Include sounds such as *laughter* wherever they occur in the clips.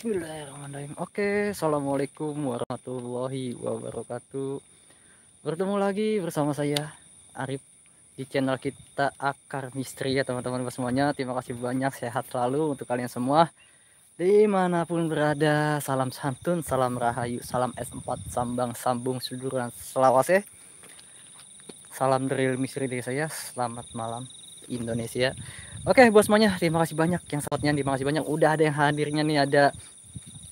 Bismillahirrahmanirrahim. Oke, assalamualaikum warahmatullahi wabarakatuh. Bertemu lagi bersama saya Arif di channel kita Akar Misteri ya teman-teman semuanya. Terima kasih banyak, sehat selalu untuk kalian semua di mana pun berada. Salam santun, salam rahayu, salam S4, sambang, sambung, suduran, selawase. Salam drill misteri dari saya. Selamat malam Indonesia. Oke buat semuanya terima kasih banyak yang saatnya terima kasih banyak. Udah ada yang hadirnya nih ada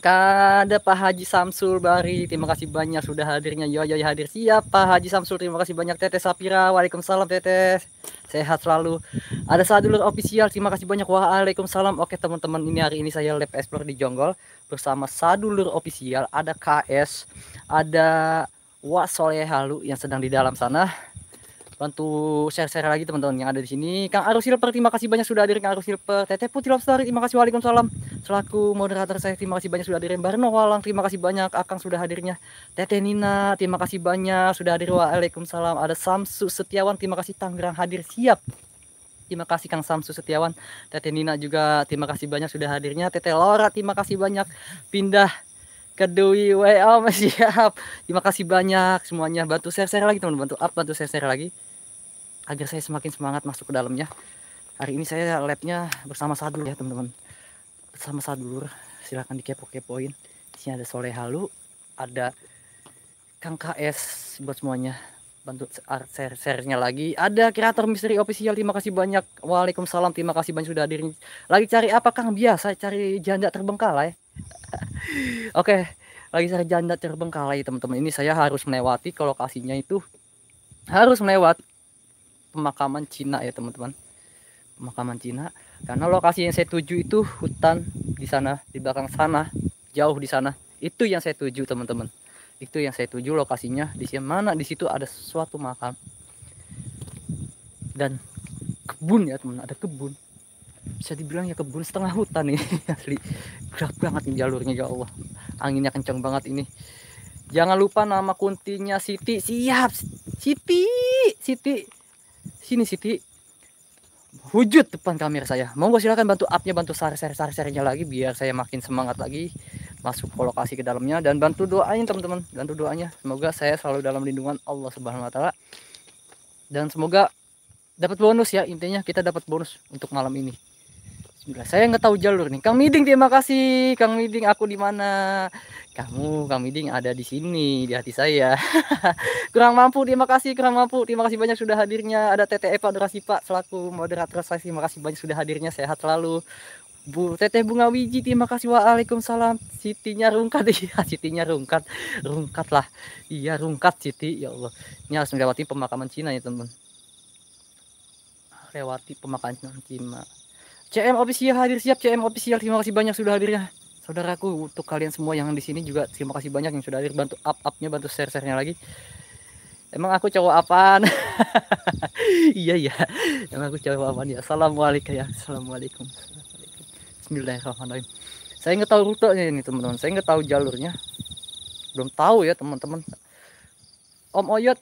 ada Pak Haji Samsul Bari terima kasih banyak sudah hadirnya. Yo yo hadir. Siap Pak Haji Samsul terima kasih banyak. Teteh Sapira Waalaikumsalam Teteh sehat selalu. Ada Sadulur official terima kasih banyak. Waalaikumsalam. Oke teman-teman ini hari ini saya lab explore di Jonggol. Bersama Sadulur official ada KS ada Wak Soleh Halu yang sedang di dalam sana bantu share-share lagi teman-teman yang ada di sini. Kang Arus Silver, terima kasih banyak sudah hadir Kang Arus Silver. Teteh Putri Lobster, terima kasih Waalaikumsalam. Selaku moderator saya, terima kasih banyak sudah hadir. Barno Walang, terima kasih banyak Akang sudah hadirnya. Teteh Nina, terima kasih banyak sudah hadir. Waalaikumsalam. Ada Samsu Setiawan, terima kasih Tangerang hadir siap. Terima kasih Kang Samsu Setiawan. Teteh Nina juga terima kasih banyak sudah hadirnya. Teteh Laura, terima kasih banyak pindah ke Dwi WA siap. Terima kasih banyak semuanya. Bantu share-share lagi teman-teman. Bantu up, bantu share-share lagi agar saya semakin semangat masuk ke dalamnya. Hari ini saya labnya bersama Sadul ya teman-teman. Bersama Sadul silahkan dikepo-kepoin. Di sini ada Soleh Halu ada Kang KS buat semuanya. Bantu share-share-nya lagi. Ada kreator misteri official terima kasih banyak. Waalaikumsalam terima kasih banyak sudah hadir. Lagi cari apa Kang? Biasa cari janda terbengkalai. *laughs* Oke lagi cari janda terbengkalai teman-teman. Ini saya harus melewati ke lokasinya itu harus melewati pemakaman Cina ya teman-teman. Pemakaman Cina. Karena lokasi yang saya tuju itu hutan di sana di belakang sana jauh di sana. Itu yang saya tuju teman-teman. Itu yang saya tuju lokasinya. Di sini mana di situ ada suatu makam. Dan kebun ya teman ada kebun. Bisa dibilang ya kebun setengah hutan nih *laughs* asli. Gerak banget nih jalurnya ya Allah. Anginnya kencang banget ini. Jangan lupa nama kuntinya Siti. Siap Siti. Siti Sini Siti. Wujud depan kamera saya. Monggo silakan bantu upnya, bantu share-share share-nya lagi biar saya makin semangat lagi masuk ke lokasi ke dalamnya dan bantu doain teman-teman, bantu doanya. Semoga saya selalu dalam lindungan Allah Subhanahu wa taala. Dan semoga dapat bonus ya, intinya kita dapat bonus untuk malam ini. Saya nggak tahu jalur nih. Kang Miding terima kasih. Kang Miding aku di mana? Kamu Kang Miding ada di sini di hati saya. *laughs* kurang mampu terima kasih kurang mampu. Terima kasih banyak sudah hadirnya. Ada Teteh Eva Pak selaku moderator saya. Terima kasih banyak sudah hadirnya. Sehat selalu. Bu Teteh Bunga Wiji terima kasih Waalaikumsalam Sitinya rungkat *laughs* iya Sitinya rungkat rungkat lah iya rungkat Siti ya Allah ini harus melewati pemakaman Cina ya teman lewati pemakaman Cina CM official hadir siap CM official terima kasih banyak sudah hadirnya saudaraku untuk kalian semua yang di sini juga terima kasih banyak yang sudah hadir bantu up upnya bantu share sharenya lagi. Emang aku cowok apaan? *laughs* Iya iya. Emang aku cowok apaan? Ya assalamualaikum ya. Assalamualaikum. Bismillahirrahmanirrahim. Saya nggak tahu rutenya ini teman-teman. Saya nggak tahu jalurnya. Belum tahu ya teman-teman. Om Oyot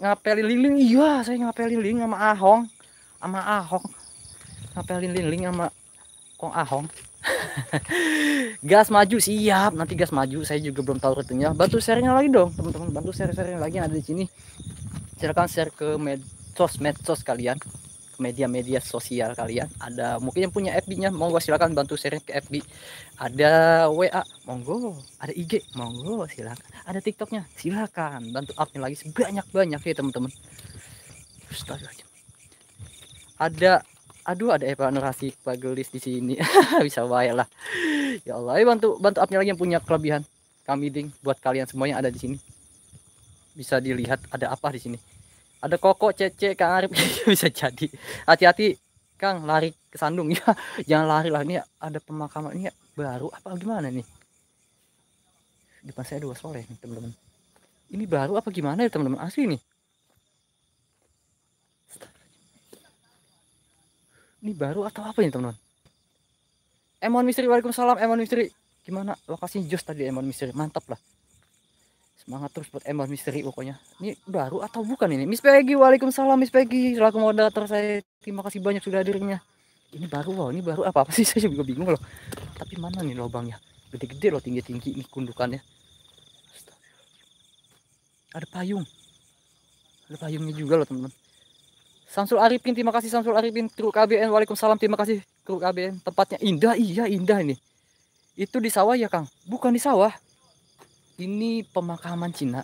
ngapelin liling iya saya ngapelin liling sama Ahong. Sama Ahong. Ngapelin liling sama Kong Ahong *laughs* gas maju siap. Nanti gas maju saya juga belum tahu rutenya. Bantu share-nya lagi dong teman-teman. Bantu share-share lagi yang ada di sini. Silakan share ke medsos medsos kalian. Media-media sosial kalian. Ada mungkin yang punya FB-nya monggo silakan bantu share ke FB ada WA monggo. Ada IG monggo silakan. Ada TikToknya silakan. Bantu upnya lagi sebanyak-banyak ya teman-teman ada aduh ada Eva Nurasi Pagelis di sini. *laughs* Bisa baik lah. Ya Allah ayo bantu bantu upnya lagi yang punya kelebihan. Kami ding buat kalian semua yang ada di sini. Bisa dilihat ada apa di sini. Ada koko cece kang Arif. *laughs* Bisa jadi. Hati-hati Kang lari ke sandung. Ya *laughs* jangan lari lah ini ada pemakaman ini baru apa gimana nih? Depan saya dua soleh nih teman-teman. Ini baru apa gimana ya teman-teman? Asli nih ini baru atau apa ini teman-teman? Emon Misteri Waalaikumsalam. Emon Misteri. Gimana? Lokasinya jos tadi Emon Misteri. Mantap lah. Semangat terus buat Emon Misteri pokoknya. Ini baru atau bukan ini? Miss Peggy Waalaikumsalam Miss Peggy. Selaku moderator saya terima kasih banyak sudah hadirnya. Ini baru loh ini baru apa apa sih? *laughs* Saya juga bingung loh. Tapi mana nih lubangnya gede-gede loh tinggi-tinggi ini kundukannya. Ada payung. Ada payungnya juga loh teman-teman Samsul Arifin terima kasih Samsul Arifin. Kru KBN Waalaikumsalam terima kasih kru KBN tempatnya indah iya indah ini. Itu di sawah ya Kang? Bukan di sawah. Ini pemakaman Cina.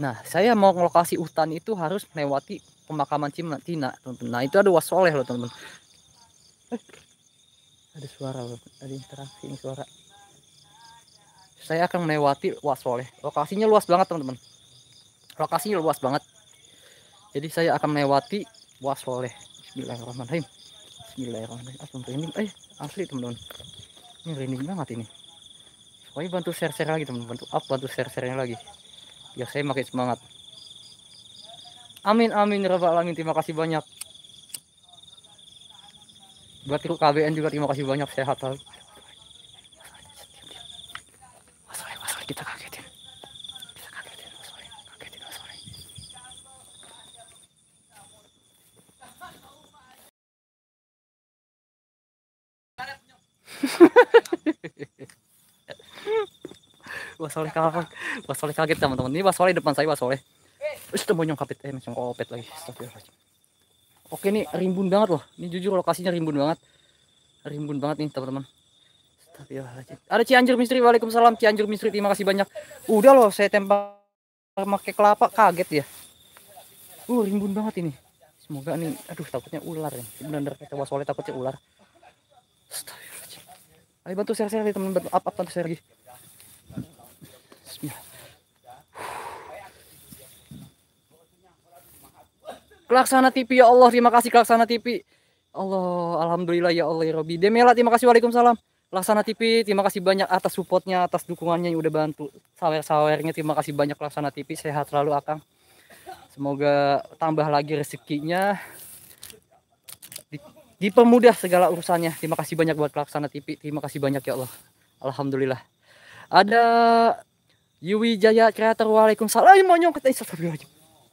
Nah saya mau lokasi hutan itu harus melewati pemakaman Cina teman-teman. Nah itu ada wasoleh loh teman-teman. Eh, ada suara ada interaksi ini suara. Saya akan melewati wasoleh lokasinya luas banget teman-teman. Lokasinya luas banget jadi saya akan melewati wasoleh Bismillahirrahmanirrahim. Bismillahirrahmanirrahim. Ah, merinding eh asli teman-teman. Ini merinding banget ini. Pokoknya bantu share-share lagi teman bantu up bantu share-share lagi. Biar saya makin semangat. Amin amin ya rabbal alamin. Terima kasih banyak. Buat kru KBN juga terima kasih banyak. Sehat selalu. Kita kagetin Wasoleh kaget, Wasoleh kaget teman-teman. Ini Wasoleh depan saya Wasoleh. Wis temu nyong kapit eh nyong kopet lagi. Oke nih rimbun banget loh. Ini jujur lokasinya rimbun banget. Rimbun banget nih teman-teman. Astagfirullahaladzim. Ada Cianjur Mistri. Waalaikumsalam Cianjur Mistri. Terima kasih banyak. Udah loh saya tembak pakai kelapa kaget ya. Uh rimbun banget ini. Semoga nih aduh takutnya ular ya. Benar-benar kata Wasoleh takutnya ular. Ayo bantu share-share teman bantu up up bantu share lagi. Kelaksana TV ya Allah, terima kasih Kelaksana TV. Allah, alhamdulillah ya Allah ya Robi. Demela, terima kasih Waalaikumsalam. Laksana TV, terima kasih banyak atas supportnya, atas dukungannya yang udah bantu. Sawer-sawernya, terima kasih banyak Laksana TV. Sehat selalu Akang. Semoga tambah lagi rezekinya. Di, dipermudah segala urusannya. Terima kasih banyak buat Laksana TV. Terima kasih banyak ya Allah. Alhamdulillah. Ada Yui Jaya Kreator Waalaikumsalam. Monyong kata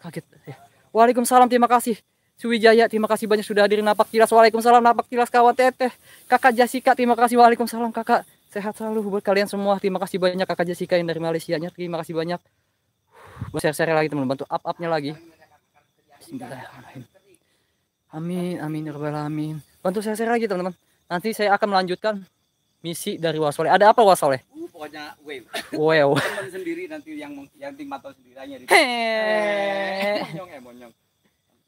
Kaget ya. Waalaikumsalam, terima kasih. Suwijaya, terima kasih banyak sudah hadir napak tilas. Waalaikumsalam, napak tilas kawan teteh. Kakak Jessica, terima kasih. Waalaikumsalam kakak. Sehat selalu buat kalian semua. Terima kasih banyak kakak Jessica yang dari Malaysia nya. Terima kasih banyak. Share-share lagi teman bantu up-upnya lagi. Amin, amin, ya amin. Bantu share-share lagi teman-teman. Nanti saya akan melanjutkan misi dari Wasoleh. Ada apa Wasoleh? Pokoknya wave. Wow. *laughs* Teman sendiri nanti yang yang tim atau sendiri aja di. Hehehe. monyong eh monyong.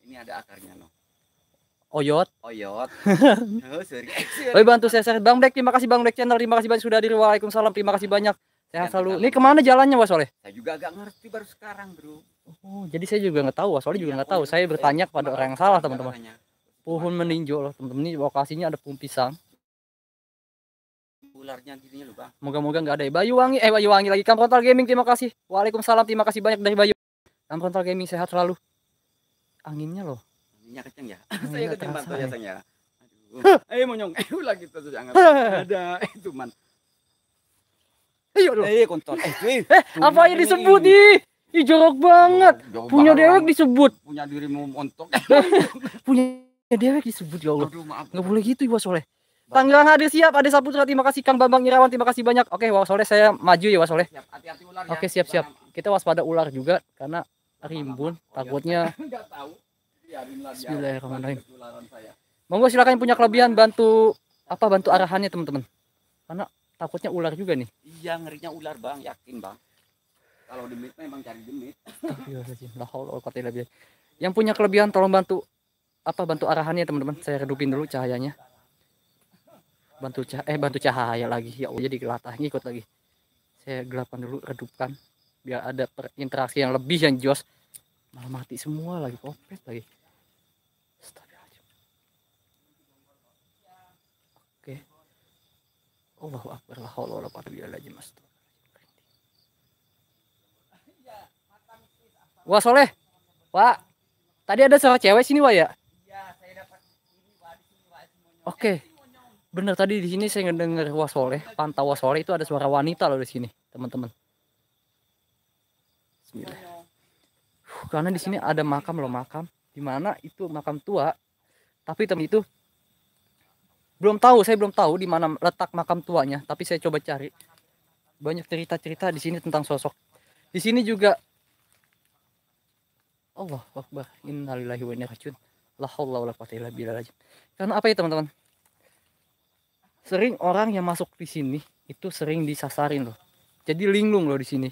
Ini ada akarnya no. Oyot. Oyot. *laughs* oh, sorry. *laughs* Oi bantu saya share Bang Black, terima kasih Bang Black channel. Terima kasih banyak sudah hadir. Waalaikumsalam. Terima kasih banyak. Sehat selalu. Ini ke mana jalannya Wasoleh? Saya juga agak ngerti baru sekarang, Bro. Oh, jadi saya juga nggak tahu. Wasoleh juga Iya, nggak tahu. oh, Saya bertanya kepada orang yang salah, teman-teman. Pohon meninjau loh, teman-teman. Ini lokasinya ada pohon pisang. Ularnya gini loh, Bang. Moga-moga nggak ada ya. Bayu Wangi, eh Bayu Wangi lagi. Kam Frontal Gaming, terima kasih. Waalaikumsalam, terima kasih banyak dari Bayu. Kam Frontal Gaming sehat selalu. Anginnya loh. Anginnya kenceng ya. Anginnya *laughs* saya kenceng banget ya. ya, ya. *laughs* Aduh. Eh, monyong. Eh, *laughs* ulah gitu tuh jangan. Ada itu man. Iya loh. Eh, kontol. Eh, cuy. Eh, apa yang disebut nih? Ih, jorok banget. Punya dewek disebut. punya dirimu montok. Punya dewek disebut ya Allah. Aduh, maaf. Nggak boleh gitu Iwa Soleh. Tangerang hadir siap, ada Saputra, terima kasih Kang Bambang Irawan, terima kasih banyak. Oke, Wah Soleh saya maju ya Wah Soleh. Siap, hati-hati ular ya. Oke, siap-siap. Kita waspada ular juga karena rimbun, takutnya. *laughs* Enggak tahu. Bismillahirrahmanirrahim. Monggo silakan yang punya kelebihan bantu apa bantu arahannya teman-teman. Karena takutnya ular juga nih. Iya, ngerinya ular, Bang. Yakin, Bang. Kalau demit memang cari demit. *laughs* Yang punya kelebihan tolong bantu apa bantu arahannya teman-teman. Saya redupin dulu cahayanya. Bantu cah eh bantu cahaya lagi. Ya Allah jadi gelatah ngikut lagi. Saya gelapkan dulu, redupkan biar ada interaksi yang lebih yang jos. Malah mati semua lagi, kopet lagi. Oke. Allahu akbar. La haula wala quwata illa billah. Wah Soleh, Pak, tadi ada suara cewek sini Wah ya? Oke, bener tadi di sini saya ngedenger Wah Soleh, pantau Wah Soleh. Itu ada suara wanita loh di sini, teman-teman. Karena di sini ada makam loh makam, di mana itu makam tua, tapi teman itu belum tahu saya belum tahu di mana letak makam tuanya tapi saya coba cari. Banyak cerita-cerita di sini tentang sosok. Di sini juga Allah Akbar. Innalillahi wa inna ilaihi la haula wala quwata illa billah. Karena apa ya teman-teman sering orang yang masuk di sini itu sering disasarin loh. Jadi linglung loh di sini.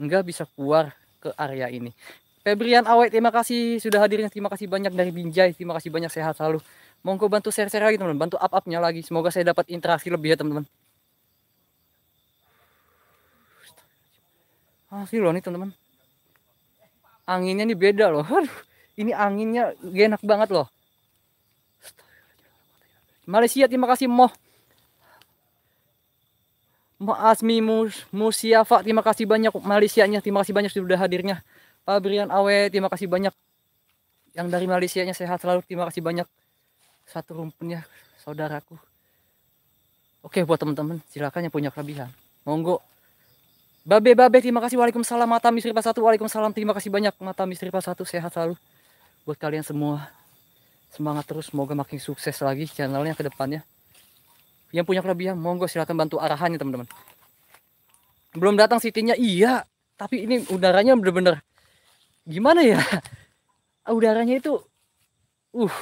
Nggak bisa keluar ke area ini. Febrian Awet terima kasih sudah hadirnya. Terima kasih banyak dari Binjai. Terima kasih banyak sehat selalu. Monggo bantu share-share lagi teman-teman. Bantu up-upnya lagi. Semoga saya dapat interaksi lebih ya teman-teman. Asli loh nih teman-teman. Anginnya ini beda loh. Aduh, ini anginnya enak banget loh. Malaysia terima kasih Moh Asmi Mus Musyafa terima kasih banyak. Malaysia nya terima kasih banyak sudah hadirnya. Fabrian Awe terima kasih banyak. Yang dari Malaysia nya sehat selalu terima kasih banyak. Satu rumpunnya saudaraku. Oke buat teman-teman silakan yang punya kelebihan. Monggo. Babe babe terima kasih. Waalaikumsalam mata misteri pas satu. Waalaikumsalam terima kasih banyak. Mata misteri pas satu sehat selalu. Buat kalian semua semangat terus. Semoga makin sukses lagi channelnya ke depannya yang punya kelebihan monggo silakan bantu arahannya teman-teman. Belum datang sitinya iya. Tapi ini udaranya bener-bener gimana ya? *laughs* Udaranya itu uh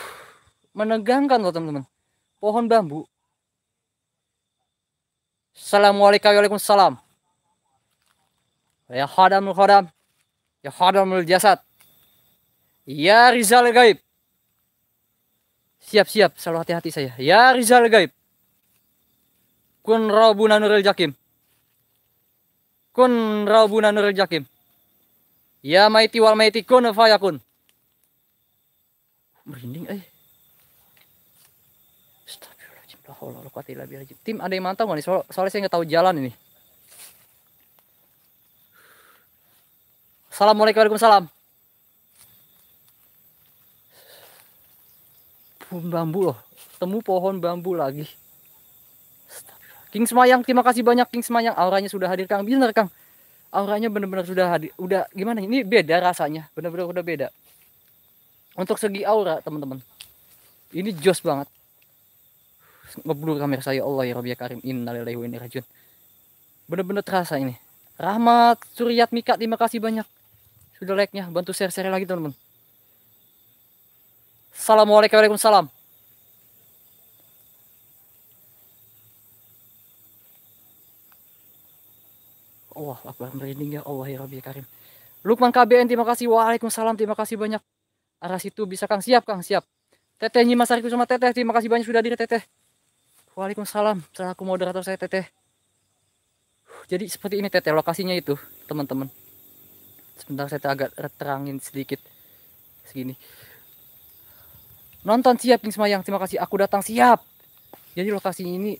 menegangkan loh teman-teman. Pohon bambu. Assalamualaikum Waalaikumsalam Ya khadamul khadam. Ya khadamul jasad. Ya Rizal Gaib. Siap-siap selalu hati-hati saya. Ya Rizal Gaib Kun Rabuna Nurul Jakim Kun Rabuna Nurul Jakim Ya Maiti wal Maiti kun fayakun Merinding eh Tim ada yang mantau nggak nih? Soal, soalnya saya nggak tahu jalan ini. Assalamualaikum Waalaikumsalam. Pohon bambu loh. Temu pohon bambu lagi. King Semayang, terima kasih banyak King Semayang. Auranya sudah hadir Kang. Bener Kang. Auranya benar-benar sudah hadir. Udah gimana? Ini beda rasanya. Benar-benar udah beda. Untuk segi aura teman-teman. Ini jos banget ngeblur kamera saya Allah ya Rabbi ya Karim innalillahi wa inna bener-bener terasa ini Rahmat Suryat Mika terima kasih banyak sudah like-nya bantu share-share lagi teman-teman Assalamualaikum Waalaikumsalam Allah Akbar merinding ya Allah ya Rabbi ya Karim Lukman KBN terima kasih Waalaikumsalam terima kasih banyak arah situ bisa Kang siap Kang siap Teteh Nyimas Ariku sama Teteh terima kasih banyak sudah hadir Teteh Waalaikumsalam, selaku moderator saya Teteh. Jadi seperti ini Teteh lokasinya itu, teman-teman. Sebentar saya agak terangin sedikit segini. Nonton siap King Semayang, terima kasih. Aku datang siap. Jadi lokasi ini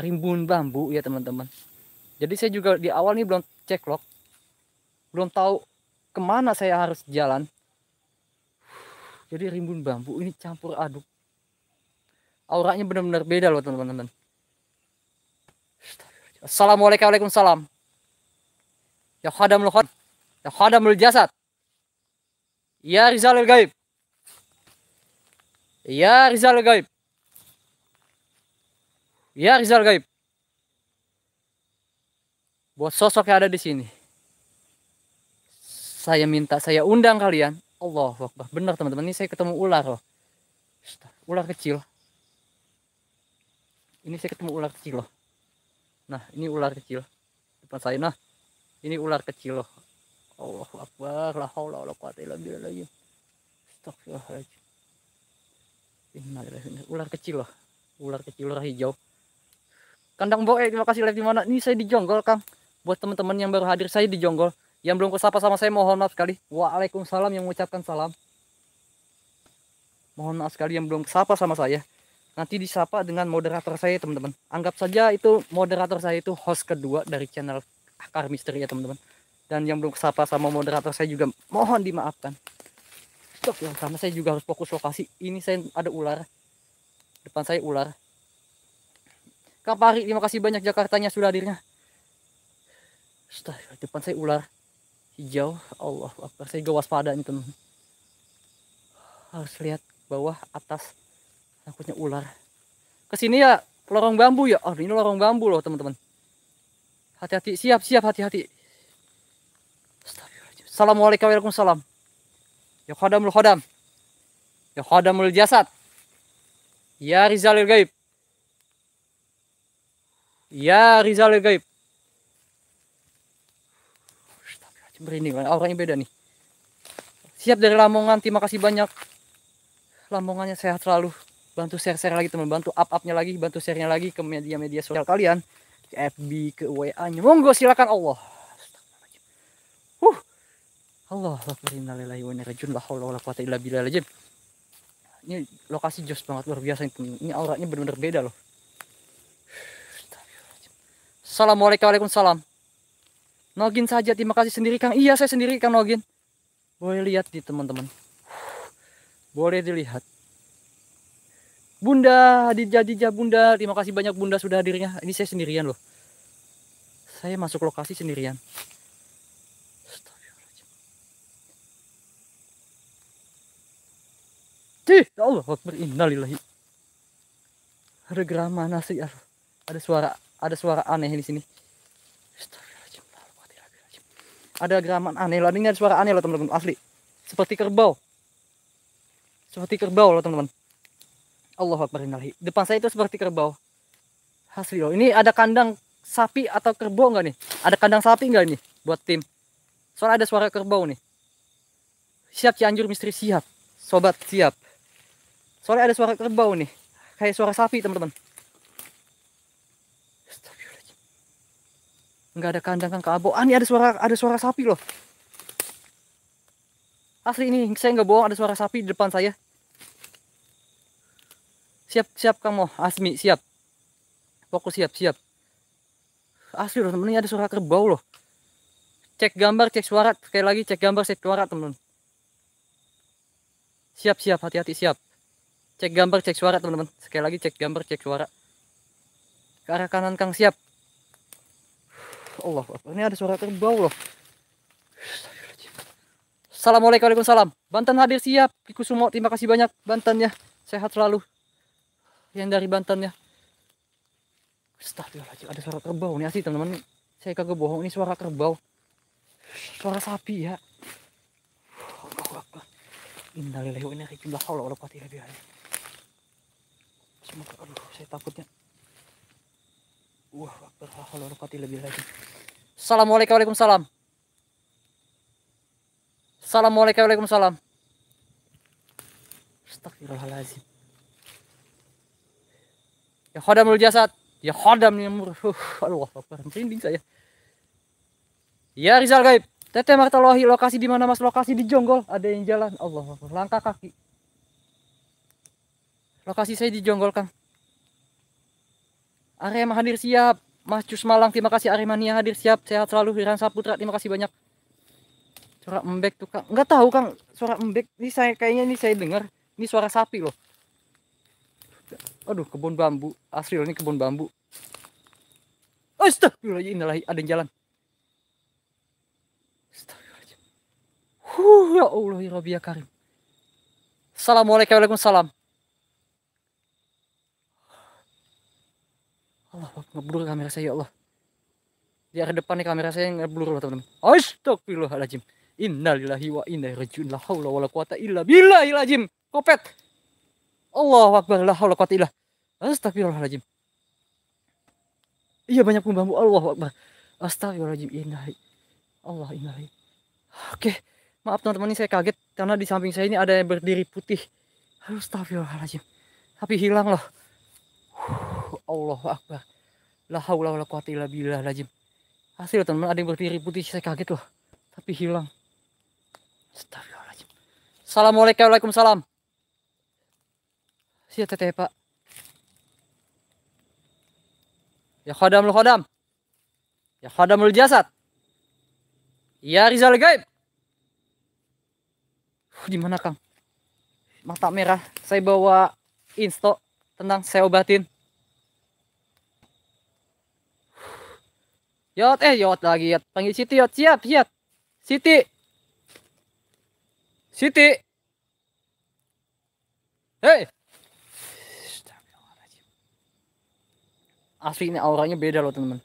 rimbun bambu ya teman-teman. Jadi saya juga di awal nih belum cek log, belum tahu ke mana saya harus jalan. Jadi rimbun bambu ini campur aduk. Auranya benar-benar beda loh teman-teman. Assalamualaikum Waalaikumsalam ya khadamul khad ya khadamul jasad. Ya Rizal Gaib. Ya Rizal Gaib. Ya Rizal Gaib buat sosok yang ada di sini. Saya minta saya undang kalian. Allah benar teman-teman. Ini saya ketemu ular loh. Ular kecil. Ini saya ketemu ular kecil loh. Nah ini ular kecil. Depan saya nah. Ini ular kecil loh. Allah Akbar. La haula wala quwata illa billah Astagfirullahaladzim ular kecil loh. Ular kecil ular hijau. Kandang boe terima kasih live di mana? Ini saya di Jonggol Kang buat teman-teman yang baru hadir saya di Jonggol. Yang belum kesapa sama saya mohon maaf sekali. Waalaikumsalam yang mengucapkan salam. Mohon maaf sekali yang belum kesapa sama saya. Nanti disapa dengan moderator saya teman-teman. Anggap saja itu moderator saya itu host kedua dari channel Akar Misteri ya teman-teman. Dan yang belum kesapa sama moderator saya juga mohon dimaafkan. Stop ya karena saya juga harus fokus lokasi. Ini saya ada ular. Depan saya ular. Kapari terima kasih banyak Jakartanya sudah hadirnya Stop, depan saya ular hijau Allah Akbar saya gawas pada ini teman harus lihat bawah atas takutnya ular ke sini ya lorong bambu ya. Oh, ini lorong bambu loh, teman-teman. Hati-hati, siap, siap, hati-hati. Assalamualaikum warahmatullahi Ya khodamul khodam. Ya khodamul jasad. Ya Rizalil Gaib. Ya Rizalil Gaib. Merinding, auranya beda nih. Siap dari Lamongan, terima kasih banyak. Lamongannya sehat selalu. Bantu share-share lagi teman, bantu up-upnya lagi, bantu share-nya lagi ke media-media sosial kalian. Ke FB, ke WA-nya. Monggo silakan Allah. Huh. Allah, billah Ini lokasi jos banget luar biasa ini. Ini auranya benar-benar beda loh. Assalamualaikum Waalaikumsalam. Nogin saja, terima kasih sendiri Kang. Iya, saya sendiri Kang Nogin. Boleh lihat di teman-teman. Boleh dilihat. Bunda, Hadijah, Bunda. Terima kasih banyak Bunda sudah hadirnya. Ini saya sendirian loh. Saya masuk lokasi sendirian. Cih, ya Allah Akbar, innalillahi. Ada gerama nasi, ada suara, ada suara aneh di sini ada geraman aneh loh ini ada suara aneh loh teman-teman. Asli. Seperti kerbau. Seperti kerbau loh teman-teman. Allah Akbar depan saya itu seperti kerbau. Asli loh. Ini ada kandang sapi atau kerbau enggak nih? Ada kandang sapi enggak nih buat tim? Soalnya ada suara kerbau nih. Siap Cianjur misteri siap. Sobat siap. Soalnya ada suara kerbau nih. Kayak suara sapi teman-teman nggak ada kandang kan kabo ah ini ada suara ada suara sapi loh. Asli ini saya nggak bohong ada suara sapi di depan saya. Siap siap kamu Asmi siap. Fokus siap siap. Asli loh temen ini ada suara kerbau loh. Cek gambar cek suara. Sekali lagi cek gambar cek suara temen. Siap siap hati-hati siap. Cek gambar cek suara teman-teman sekali lagi cek gambar cek suara. Ke arah kanan kang siap Allah ini ada suara kerbau loh. Assalamualaikum Waalaikumsalam. Banten hadir siap. Kiku Sumo terima kasih banyak. Banten ya sehat selalu. Yang dari Banten ya. Astagfirullahaladzim ada suara kerbau nih asli teman-teman. Saya kagak bohong ini suara kerbau. Suara sapi ya. Innalillahi wa inna ilaihi raji'un. La haula. Semoga aduh saya takutnya Wah, akbar lebih lagi. Assalamualaikum Waalaikumsalam. Assalamualaikum Waalaikumsalam. Astagfirullahaladzim. Ya khodamul jasad. Ya khodam yang uh, Allah akbar. Merinding saya. Ya Rizal Gaib. Teteh Martalohi lokasi di mana Mas? Lokasi di Jonggol. Ada yang jalan. Allah. Langkah kaki. Lokasi saya di Jonggol, Kang. Arema hadir siap. Mas Cus Malang terima kasih Aremania hadir siap. Sehat selalu Hiran Saputra terima kasih banyak. Suara embek tuh Kang. Enggak tahu Kang suara embek. Ini saya kayaknya ini saya dengar. Ini suara sapi loh. Aduh kebun bambu. Asli loh ini kebun bambu. Astagfirullahaladzim. Inilah ada yang jalan. Astagfirullahaladzim. Huh, ya Allah ya Rabbi ya Karim. Assalamualaikum warahmatullahi. Allah ngeblur kamera saya ya Allah. Di arah depan nih kamera saya ngeblur teman-teman. Astagfirullahaladzim. Innalillahi wa inna ilaihi la haula wala quwata illa billahil azim kopet. Allah akbar. La haula quwata illa. Astagfirullahaladzim. Iya banyak pun bambu Allah akbar. Astagfirullahaladzim. Innahi Allah innahi oke. Maaf teman-teman ini saya kaget karena di samping saya ini ada yang berdiri putih. Astagfirullahaladzim. Tapi hilang loh Allah akbar. La haula wala quwata illa billah lajim. Hasil teman ada yang berdiri putih saya kaget loh. Tapi hilang. Astagfirullahaladzim. Assalamualaikum Waalaikumsalam. Siap teteh pak. Ya lu khodam. Ya lu jasad. Ya Rizal Gaib. Di mana Kang? Mata merah. Saya bawa insto. Tenang, saya obatin. Yot, eh Yot lagi Yot. Panggil Siti Yot, siap, siap. Siti. Siti. Hei. asli ini auranya beda loh teman-teman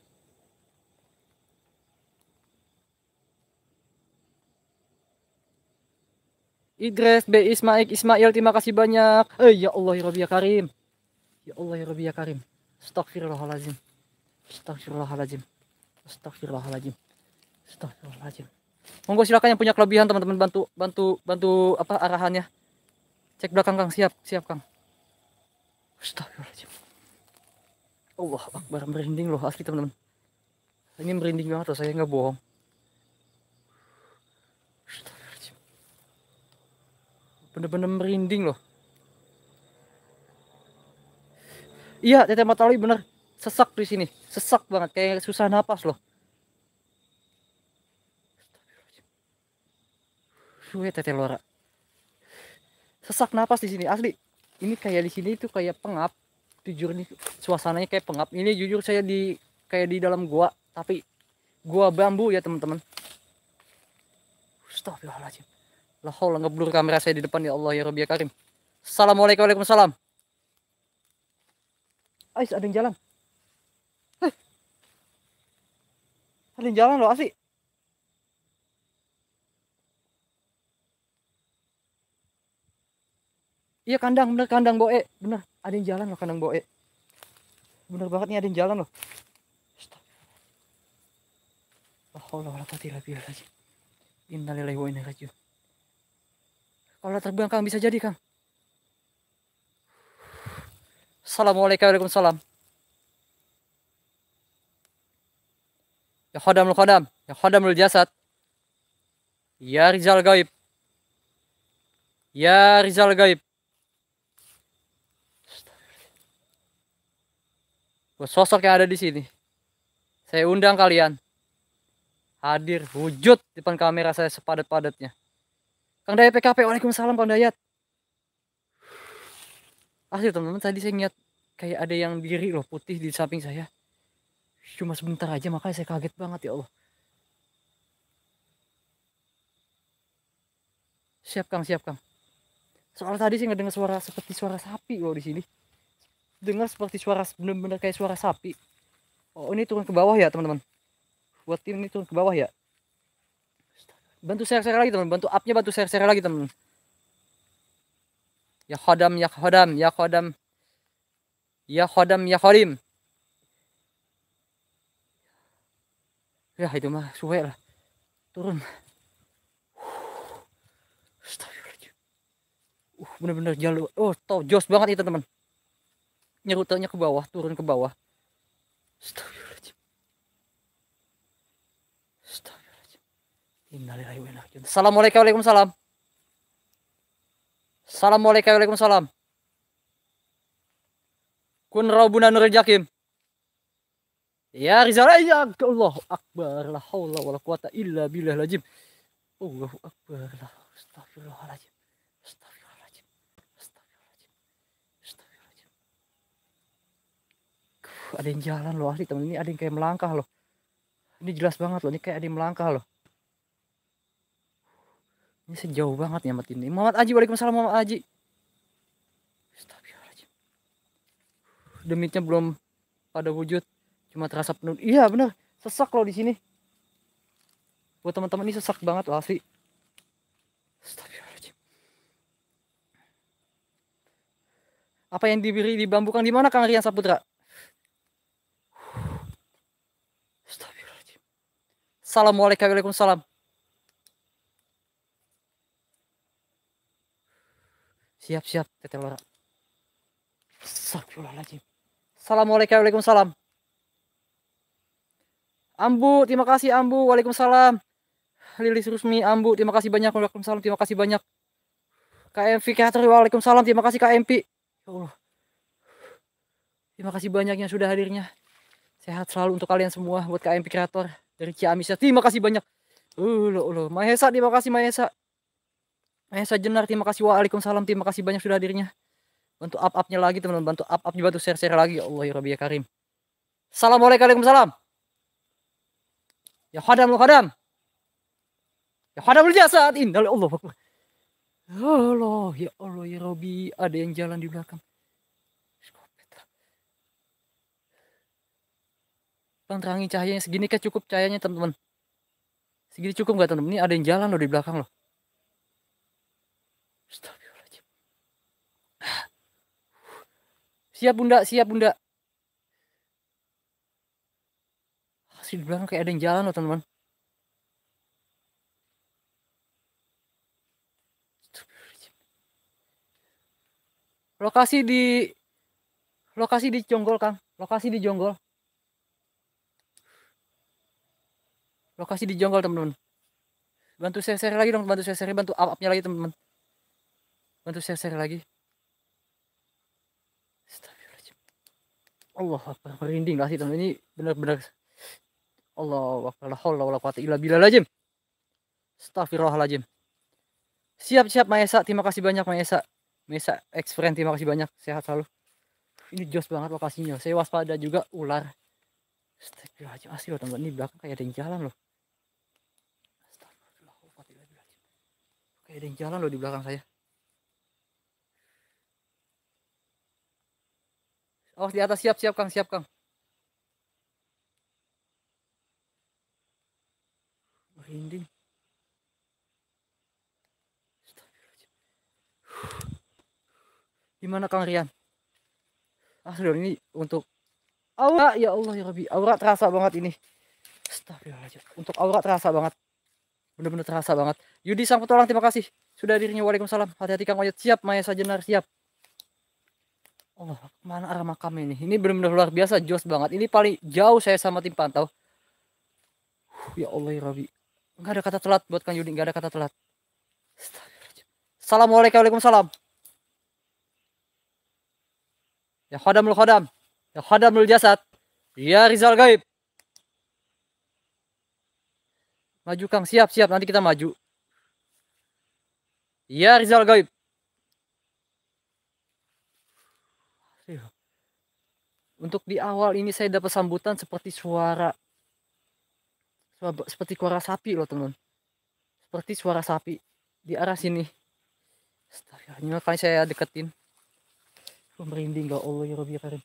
Idris B Ismail Ismail terima kasih banyak eh ya Allah ya Rabbi ya Karim ya Allah ya Rabbi ya Karim Astagfirullahaladzim Astagfirullahaladzim Astagfirullahaladzim Astagfirullahaladzim Monggo silakan yang punya kelebihan teman-teman bantu bantu bantu apa arahannya. Cek belakang Kang. Siap siap Kang. Astagfirullahaladzim Allah Akbar merinding loh asli teman-teman. Ini merinding banget loh saya nggak bohong. Bener-bener merinding loh. Iya teteh matahari bener. Sesak di sini sesak banget kayak susah napas loh. Suwe teteh lora sesak napas di sini asli. Ini kayak di sini itu kayak pengap. Jujur nih suasananya kayak pengap. Ini jujur saya di kayak di dalam gua tapi gua bambu ya teman-teman. Astagfirullahaladzim La haula ngeblur kamera saya di depan ya Allah ya Rabbi ya Karim. Assalamualaikum Waalaikumsalam. Ais ada yang jalan. Ada jalan loh asli. Iya kandang, bener kandang boe, bener. Ada yang jalan loh kandang boe. Bener banget nih ada yang jalan loh. La haula wala quwwata illa billah. Innalillahi wa inna ilaihi rajiun. Kalau terbang Kang bisa jadi Kang. Assalamualaikum Waalaikumsalam. Ya khodam khodam. Ya khodam jasad. Ya Rizal Gaib. Ya Rizal Gaib. Sosok yang ada di sini. Saya undang kalian. Hadir wujud di depan kamera saya sepadat-padatnya. Kang Dayat PKP, Waalaikumsalam Kang Dayat. Asli teman-teman tadi saya ngeliat kayak ada yang diri loh putih di samping saya. Cuma sebentar aja makanya saya kaget banget ya Allah. Siap Kang, siap Kang. Soal tadi saya ngedengar suara seperti suara sapi loh di sini. Dengar seperti suara bener-bener kayak suara sapi. Oh ini turun ke bawah ya teman-teman. Buat tim ini turun ke bawah ya bantu share-share lagi teman bantu upnya bantu share-share lagi teman ya khodam ya khodam ya khodam ya khodam ya khodim ya itu mah suwe lah. Turun. Uh bener-bener jalur oh tau jos banget itu teman. Nyerutanya ke bawah turun ke bawah. Assalamualaikum Waalaikumsalam. Assalamualaikum Waalaikumsalam. Kun Rabbuna Nurul Jakim. Ya Rizal ya Allah Akbar la haula wala quwata illa billah lajim. Allahu Akbar la astagfirullahaladzim. Astagfirullahaladzim. Astagfirullahaladzim. Astagfirullahaladzim. Ada yang jalan loh ahli teman ini ada yang kayak melangkah loh. Ini jelas banget loh ini kayak ada yang melangkah loh. Ini sejauh banget ya mati ini. Muhammad Aji, Waalaikumsalam Muhammad Aji. Astagfirullahaladzim. Demitnya belum pada wujud. Cuma terasa penuh. Iya bener. Sesak loh di sini. Buat teman-teman ini sesak banget loh asli. Apa yang diberi di bambu kang di mana Kang Rian Saputra? Assalamualaikum Waalaikumsalam. Siap, siap, teteh lora. Astagfirullahaladzim. Assalamualaikum, Waalaikumsalam. Ambu, terima kasih Ambu. Waalaikumsalam. Lilis Rusmi, Ambu, terima kasih banyak. Waalaikumsalam, terima kasih banyak. KMP Kreator, Waalaikumsalam, terima kasih KMP. Ya Allah. Terima kasih banyak yang sudah hadirnya. Sehat selalu untuk kalian semua buat KMP Kreator dari Ciamis. Terima kasih banyak. Uh, lo, lo. Mahesa, terima kasih Mahesa. Eh Jenar terima kasih waalaikumsalam terima kasih banyak sudah hadirnya bantu up upnya lagi teman-teman bantu up upnya bantu share share lagi ya Allah ya Rabbi ya Karim Assalamualaikum salam ya khadam lu khadam ya khadam lu jasad innal Allah akbar Allah ya Allah ya Rabbi ada yang jalan di belakang Bang terangi cahayanya segini kan cukup cahayanya teman-teman. Segini cukup nggak teman-teman? Ini ada yang jalan loh di belakang loh. Siap bunda, siap bunda. Asli di belakang kayak ada yang jalan loh teman-teman. Lokasi di lokasi di Jonggol, Kang. Lokasi di Jonggol. Lokasi di Jonggol, teman-teman. Bantu share-share lagi dong, bantu share-share, bantu up-upnya lagi, teman-teman. Bantu share-share lagi. Allah merinding gak sih, teman Ini benar-benar Allah Akbar, la wala quwata illa billah lajim. Astagfirullahaladzim. Siap-siap Maesa, terima kasih banyak Maesa. Mesa Experience terima kasih banyak. Sehat selalu. Ini jos banget lokasinya. Saya waspada juga ular. Astagfirullahaladzim asli loh teman ini belakang kayak ada yang jalan loh. Kayak ada yang jalan loh di belakang saya. Oh di atas. Siap siap Kang. Siap Kang merinding Gimana Kang Rian? Asli ini untuk aura ya Allah ya Rabbi. Aura terasa banget ini. Astagfirullahaladzim. Untuk aura terasa banget. Bener-bener terasa banget. Yudi sang petualang terima kasih. Sudah dirinya Waalaikumsalam. Hati-hati Kang Oyot. Siap Maya Sajenar siap. Allah, mana arah makam ini? Ini benar-benar luar biasa, jos banget. Ini paling jauh saya sama tim pantau. ya Allah ya Rabbi. Enggak ada kata telat buat Kang Yudi, enggak ada kata telat. Assalamualaikum Waalaikumsalam. Ya khodamul khodam. Ya khodamul jasad. Ya Rizal Gaib. Maju Kang, siap, siap. Nanti kita maju. Ya Rizal Gaib. Untuk di awal ini saya dapat sambutan seperti suara seperti suara sapi loh teman. Seperti suara sapi di arah sini. Astagfirullah, ini saya deketin. Gue merinding gak Allah ya Rabbi ya Karim.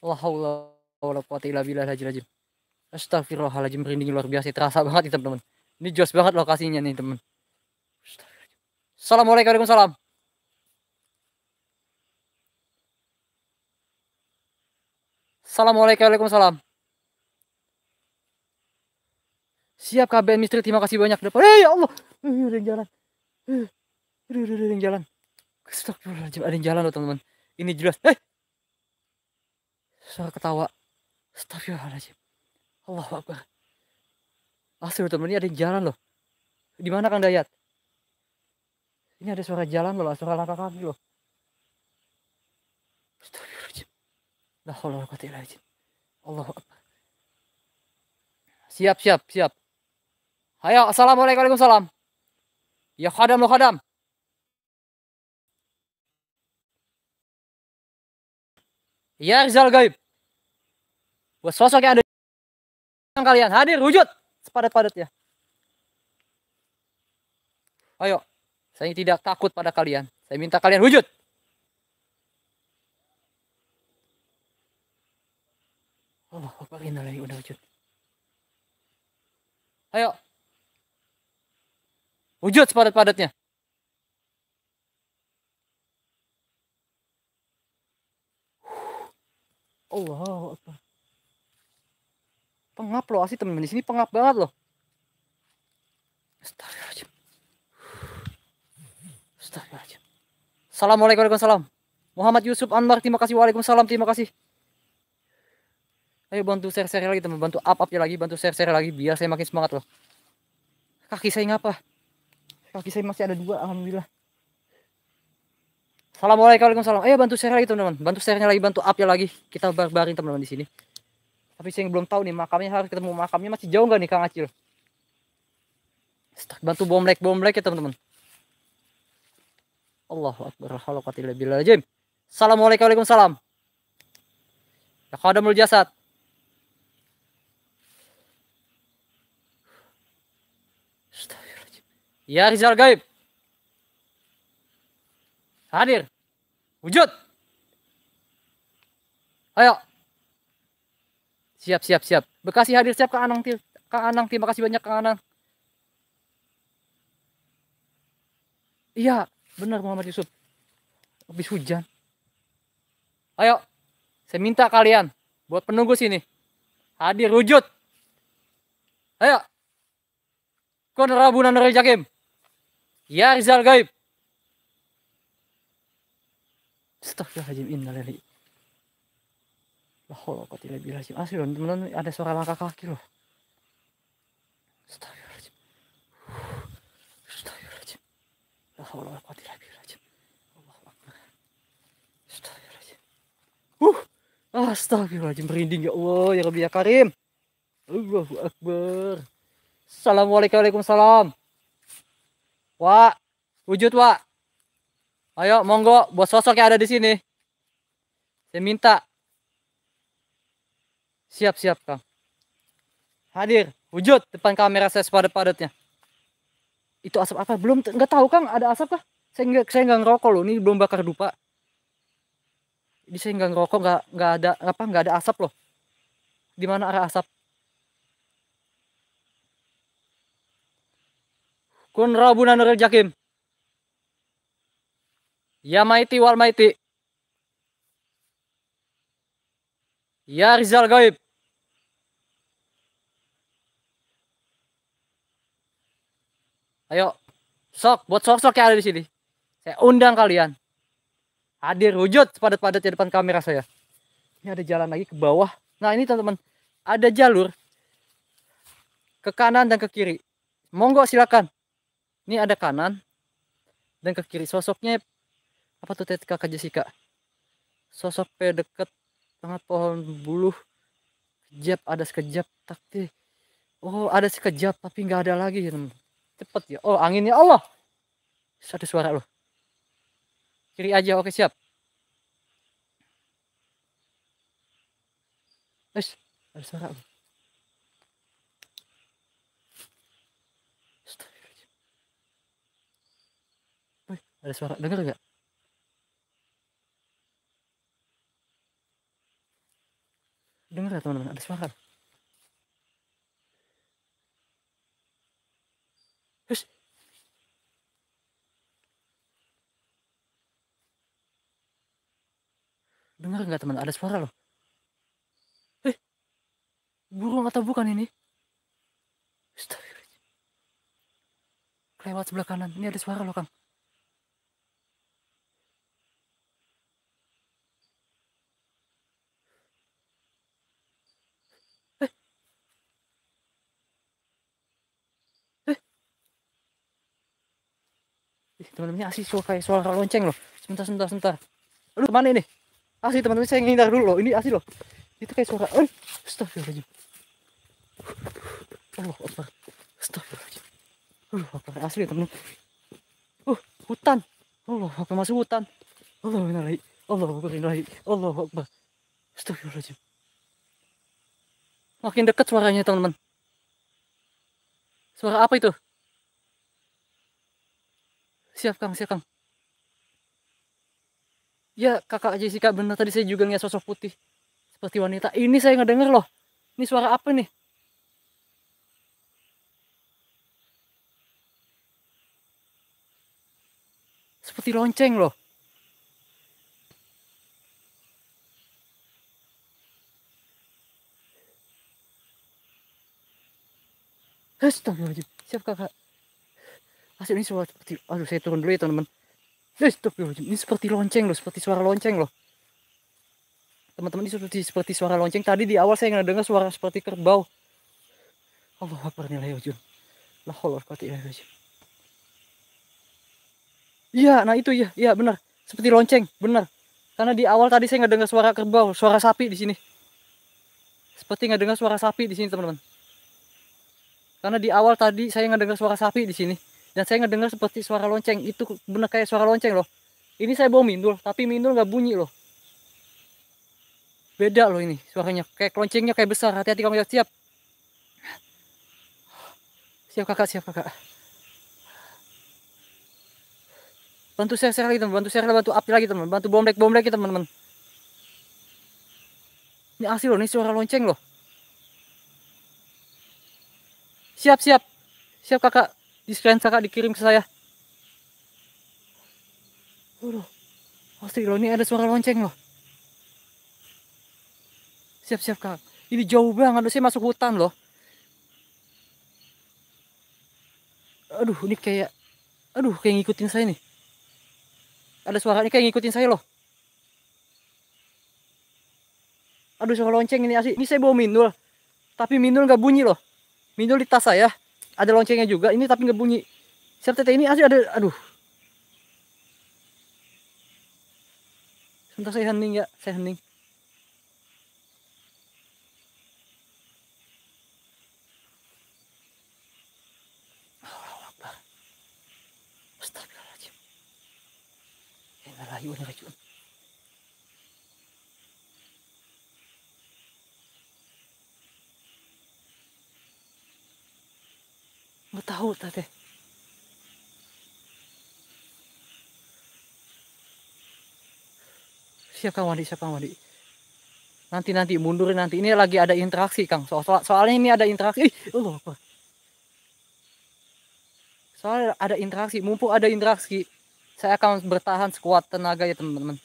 Allah haula rajim. Astagfirullahaladzim merinding luar biasa terasa banget nih teman-teman. Ini jos banget lokasinya nih teman. Assalamualaikum Waalaikumsalam. Assalamualaikum Waalaikumsalam. Siap KBN Mistri, terima kasih banyak. Hei ya Allah. Ada yang jalan. Ada yang jalan. Astagfirullahaladzim, ada yang jalan loh teman-teman. Ini jelas. Eh! Suara ketawa. Astagfirullahaladzim. Allah Akbar. Asli loh teman, ini ada yang jalan loh. Di mana Kang Dayat? Ini ada suara jalan loh, suara langkah kaki loh. Astagfirullahaladzim. La haula Allah Akbar. Siap, siap, siap. Ayo, Assalamualaikum Waalaikumsalam. Ya khadam lo khadam. Ya Rizal Gaib. Buat sosok yang ada yang kalian hadir wujud sepadat-padatnya. Ayo, saya tidak takut pada kalian. Saya minta kalian wujud. Allah Akbar udah wujud. Ayo. Wujud sepadat-padatnya. Allah apa? Pengap loh asli teman-teman di sini pengap banget loh. Astagfirullahaladzim. Astagfirullahaladzim. Assalamualaikum warahmatullahi Muhammad Yusuf Anwar terima kasih Waalaikumsalam terima kasih. Ayo bantu share-share lagi teman bantu up-up ya lagi bantu share-share lagi biar saya makin semangat loh. Kaki saya ngapa? Kaki saya masih ada dua alhamdulillah. Assalamualaikum Waalaikumsalam. Ayo bantu share lagi teman-teman. Bantu share-nya lagi, bantu up ya lagi. Kita barbarin teman-teman di sini. Tapi saya belum tahu nih makamnya harus ketemu makamnya masih jauh nggak nih Kang Acil? Bantu bom like bom like ya teman-teman. Allahu akbar. Jim. Assalamualaikum Waalaikumsalam. Ya khadamul jasad. Ya Rizal Gaib. Hadir. Wujud. Ayo. Siap, siap, siap. Bekasi hadir siap Kang Anang. Kang Anang, terima kasih banyak Kang Anang. Iya, benar Muhammad Yusuf. Habis hujan. Ayo, saya minta kalian buat penunggu sini. Hadir wujud. Ayo. Kon Rabunan Jakim. Ya Rizal Gaib. Astagfirullahaladzim innalillahi La haula wala quwwata illa Asli loh, teman-teman ada suara langkah kaki loh. Astagfirullahaladzim. Astagfirullahaladzim. La haula quwwata illa billah. Allahu akbar. Astagfirullahaladzim. Uh. Astagfirullahaladzim merinding ya Allah ya Rabbi ya Karim. Allahu akbar. Assalamualaikum Waalaikumsalam. Wak, wujud Wak. Ayo monggo buat sosok yang ada di sini. Saya minta Siap, siap, Kang. Hadir, wujud depan kamera saya sepadat-padatnya. Itu asap apa? Belum nggak tahu, Kang, ada asap kah? Saya nggak saya nggak ngerokok loh, ini belum bakar dupa. Ini saya nggak ngerokok, nggak nggak ada apa, nggak ada asap loh. Di mana arah asap? Kun Rabunan Jakim. Ya maiti wal maiti. Ya Rizal Gaib. Ayo, sok buat sok-sok yang ada di sini. Saya undang kalian. Hadir wujud padat-padat di depan kamera saya. Ini ada jalan lagi ke bawah. Nah ini teman-teman, ada jalur ke kanan dan ke kiri. Monggo silakan. Ini ada kanan dan ke kiri. Sosoknya apa tuh Kak Jessica? Sosok deket sangat pohon buluh kejap ada sekejap takti oh ada sekejap tapi nggak ada lagi ya cepet ya oh anginnya Allah ada suara loh kiri aja oke siap Wes, ada suara loh. Ada suara dengar gak Dengar ya teman-teman, ada suara. Terus Dengar nggak teman? Ada suara loh. Eh, burung atau bukan ini? Lewat sebelah kanan. Ini ada suara loh, Kang. Teman-teman asli suara kayak suara lonceng loh. Sebentar sebentar sebentar. Aduh ke mana ini? Asli teman-teman saya ngindar dulu loh. Ini asli loh. Itu kayak suara eh astagfirullahaladzim. Allah Akbar astagfirullahaladzim. Allah Akbar asli teman-teman. Uh hutan. Allah Akbar masuk hutan. Allah Akbar Allah Akbar Allah Akbar. Astagfirullahaladzim. Makin dekat suaranya teman-teman. Suara apa itu Siap Kang, siap Kang. Ya kakak Jessica benar tadi saya juga ngeliat sosok putih. Seperti wanita. Ini saya nggak denger loh. Ini suara apa nih? Seperti lonceng loh. Astagfirullahaladzim. Siap kakak. Asli ini suara seperti aduh saya turun dulu ya teman-teman. Ini seperti lonceng loh, seperti suara lonceng loh. Teman-teman ini seperti seperti suara lonceng. Tadi di awal saya nggak dengar suara seperti kerbau. Allah Akbar nilai ujung. La haula Iya, nah itu ya, iya benar. Seperti lonceng, benar. Karena di awal tadi saya nggak dengar suara kerbau, suara sapi di sini. Seperti nggak dengar suara sapi di sini, teman-teman. Karena di awal tadi saya nggak dengar suara sapi di sini dan saya ngedengar seperti suara lonceng itu benar kayak suara lonceng loh. Ini saya bawa mindul tapi mindul nggak bunyi loh. Beda loh ini suaranya kayak loncengnya kayak besar. Hati-hati kamu siap. Siap kakak siap kakak. Bantu share share lagi teman. Bantu share bantu api lagi teman. Bantu bom bom lagi teman-teman. Ini asli loh ini suara lonceng loh. Siap, siap. Siap kakak. Di scan kakak dikirim ke saya. Aduh. Pasti loh, ini ada suara lonceng loh. Siap, siap kak. Ini jauh banget, saya masuk hutan loh. Aduh, ini kayak... Aduh, kayak ngikutin saya nih. Ada suara ini kayak ngikutin saya loh. Aduh, suara lonceng ini asli. Ini saya bawa minul. Tapi minul nggak bunyi loh. Minul di tas saya. Ada loncengnya juga. Ini tapi nggak bunyi. Siap teteh ini asli ada... Aduh, Sebentar saya hening ya, saya hening. Astagfirullahaladzim. Innalillahi Tahu tadi. siap Kang Wandi, siap Kang Wandi. Nanti nanti mundurin nanti. Ini lagi ada interaksi Kang. So, so, soalnya ini ada interaksi. Ih, Allah apa? Soalnya ada interaksi. Mumpung ada interaksi, saya akan bertahan sekuat tenaga ya teman-teman.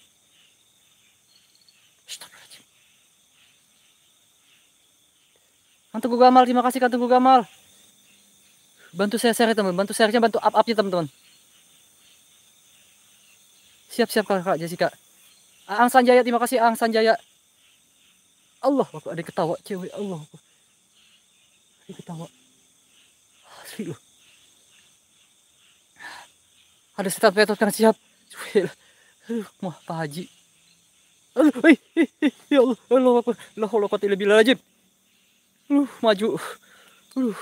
Kantung Gamal, terima kasih Kantung Gamal. Bantu saya share teman, bantu share-nya, bantu up-upnya teman-teman. Siap-siap kakak Jessica. Ang Sanjaya, terima kasih Ang Sanjaya. Allah, aku ada ketawa cewek. Allah, aku. Ada ketawa. Asli loh. Ada setat petot kan siap. Aduh, mah Pak Haji. Aduh, hei, hei, ya Allah, Allah, aku, Allah, Allah, kau lebih lajib. Uh, maju. Uh.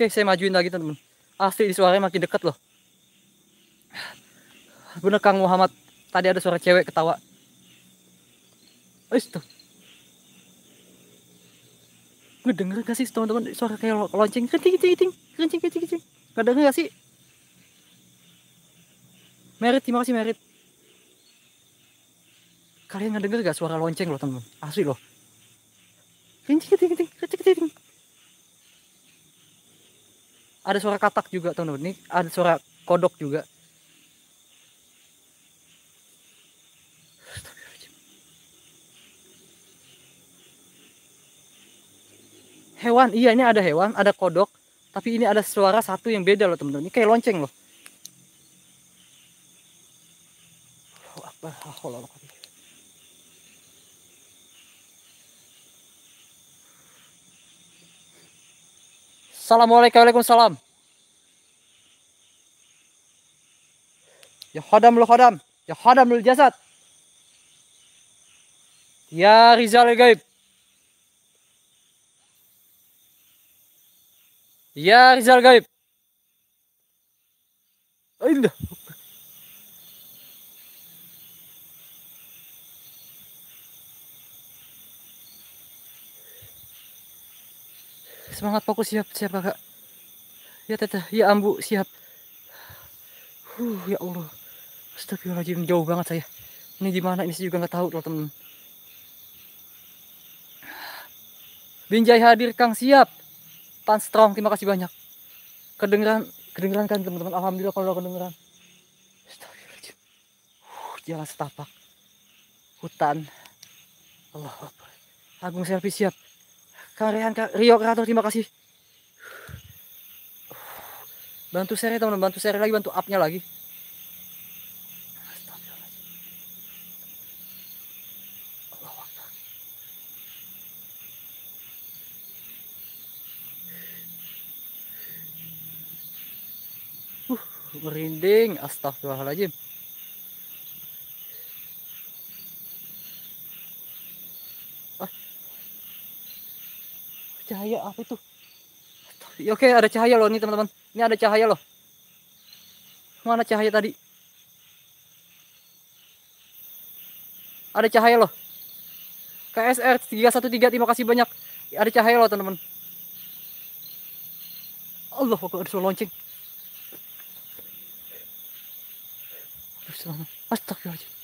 Oke, saya majuin lagi teman-teman. Asli di suaranya makin dekat loh. Bener Kang Muhammad Tadi ada suara cewek ketawa. Eh, tuh. Ngedenger gak sih teman-teman suara kayak lonceng? Kencing, kencing, kencing. Kencing, kencing, kencing. Ngedenger gak sih? Merit, terima kasih Merit. Kalian ngedenger gak suara lonceng loh teman-teman? Asli loh. Kencing, kencing, kencing, kencing, kencing. Ada suara katak juga teman-teman. Ini ada suara kodok juga. hewan iya ini ada hewan ada kodok. Tapi ini ada suara satu yang beda loh teman-teman. Ini kayak lonceng loh Assalamualaikum Waalaikumsalam Ya khodam lu khodam Ya khodam lu jasad Ya Rizal Gaib Ya Rizal Gaib. Indah. Semangat fokus siap siap kakak. Ya teteh, ya ambu siap. Huh, ya Allah. Astagfirullahaladzim jauh banget saya. Ini gimana ini saya juga nggak tahu loh temen. Binjai hadir Kang siap. Tan Strong, terima kasih banyak. Kedengeran, kedengeran kan teman-teman. Alhamdulillah kalau kedengeran. Uh, jalan setapak. Hutan. Allah Agung selfie siap. Karyan Rio Kreator terima kasih. Bantu share teman-teman, bantu share lagi, bantu upnya lagi. merinding astagfirullahaladzim cahaya apa itu? Ya, oke ada cahaya loh nih teman-teman. Ini ada cahaya loh. Mana cahaya tadi? Ada cahaya loh. KSR 313 terima kasih banyak. Ada cahaya loh teman-teman. Allah kok ada lonceng. Astagfirullah. Astagfirullahaladzim.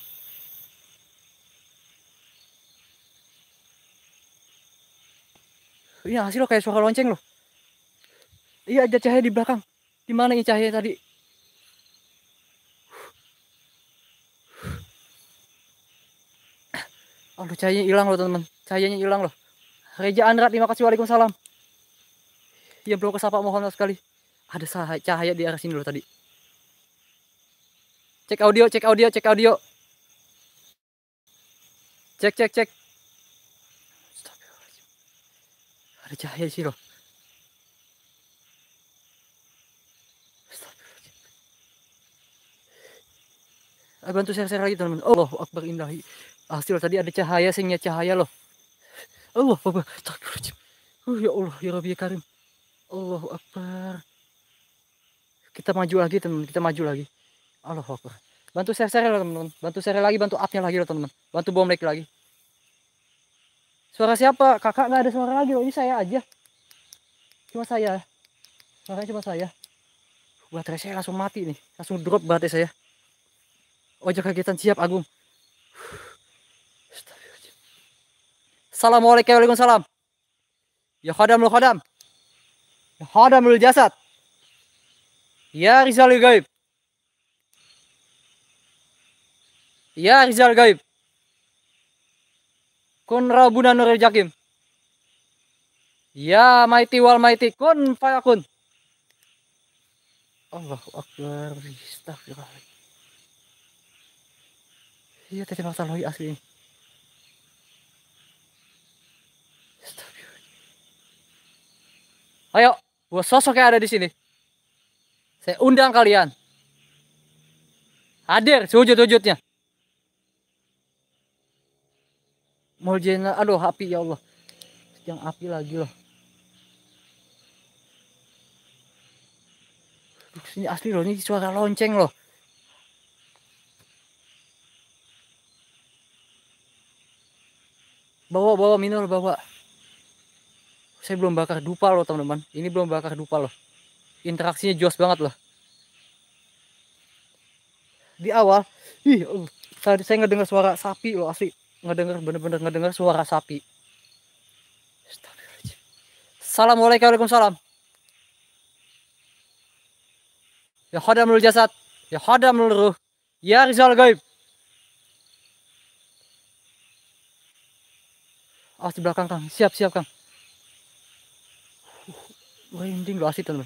Ini hasil lo kayak suara lonceng loh. Iya ada cahaya di belakang. Di mana ini cahaya tadi? Aduh cahayanya hilang loh teman-teman. Cahayanya hilang loh. Reja Andra terima kasih waalaikumsalam. Iya belum kesapa mohon sekali. Ada cahaya di arah sini loh tadi. Cek audio, cek audio, cek audio. Cek, cek, cek. Ada cahaya sih loh. bantu share-share lagi teman-teman. Allah Akbar indahi hasil tadi ada cahaya sehingga cahaya loh. Allah Akbar. Uh, ya Allah ya Rabbi ya Karim. Allah Akbar. Kita maju lagi teman kita maju lagi. Allah Akbar. Bantu share share teman-teman. Bantu share lagi bantu upnya lagi loh teman-teman. Bantu bom lagi suara siapa kakak nggak ada suara lagi loh ini saya aja cuma saya suaranya cuma saya baterai saya langsung mati nih langsung drop baterai saya ojek kegiatan siap Agung Assalamualaikum Waalaikumsalam. Ya khadamul khadam. Ya khadamul jasad. Ya Rizal Gaib. Ya Rizal Gaib. Kun Rabuna Nur Jakim. Ya Maiti wal Maiti kun fayakun. Allahu Akbar. Astagfirullah. Iya tadi masalah asli ini. Ayo, buat sosok yang ada di sini. Saya undang kalian. Hadir sujud-sujudnya. Muljina, aduh api ya Allah. Yang api lagi loh. Ini asli loh, ini suara lonceng loh. Bawa, bawa minor, bawa. Saya belum bakar dupa loh teman-teman. Ini belum bakar dupa loh. Interaksinya jos banget loh. Di awal ih tadi saya ngedengar suara sapi loh asli ngedengar bener-bener ngedengar suara sapi. Assalamualaikum Waalaikumsalam. Ya khadamul jasad Ya khadamul ruh Ya rizal gaib Awas di belakang Kang. Siap siap Kang. Merinding loh asli teman.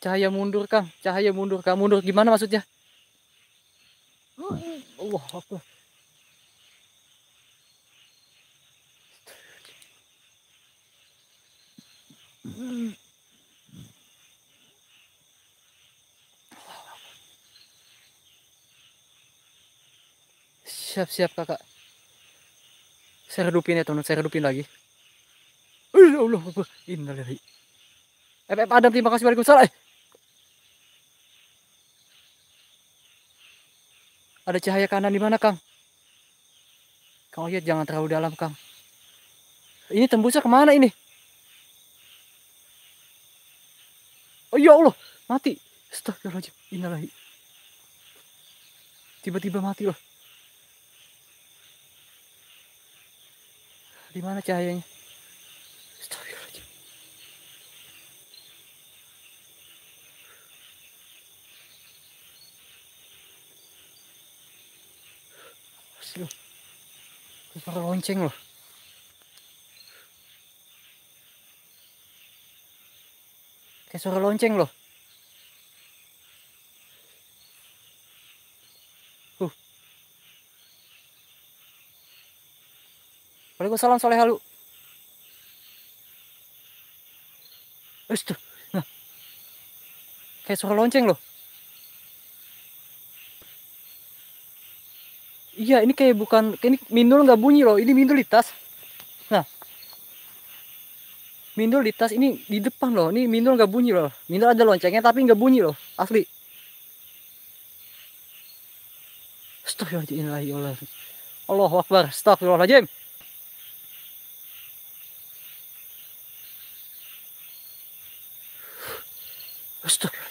Cahaya mundur Kang, cahaya mundur Kang, mundur gimana maksudnya? Allah apa? Siap-siap kakak. Saya redupin ya teman, saya redupin lagi. Ya Allah, innalillahi. FF Adam, terima kasih Waalaikumsalam. Ada cahaya kanan di mana, Kang? Kang lihat jangan terlalu dalam, Kang. Ini tembusnya ke mana ini? Oh ya Allah, mati. Astagfirullahaladzim. Innalillahi. Tiba-tiba mati loh. Di mana cahayanya? Suara lonceng loh. Kayak suara lonceng loh. Uh. Waalaikumsalam soleh halu. Astaga. Nah. Kayak suara lonceng loh. Iya, ini kayak bukan ini mindul nggak bunyi loh. Ini mindul di tas. Nah, mindul di tas ini di depan loh. Ini mindul nggak bunyi loh. Mindul ada loncengnya tapi nggak bunyi loh. Asli. Astagfirullahaladzim. Allah Akbar. Astagfirullahaladzim. Astagfirullahaladzim.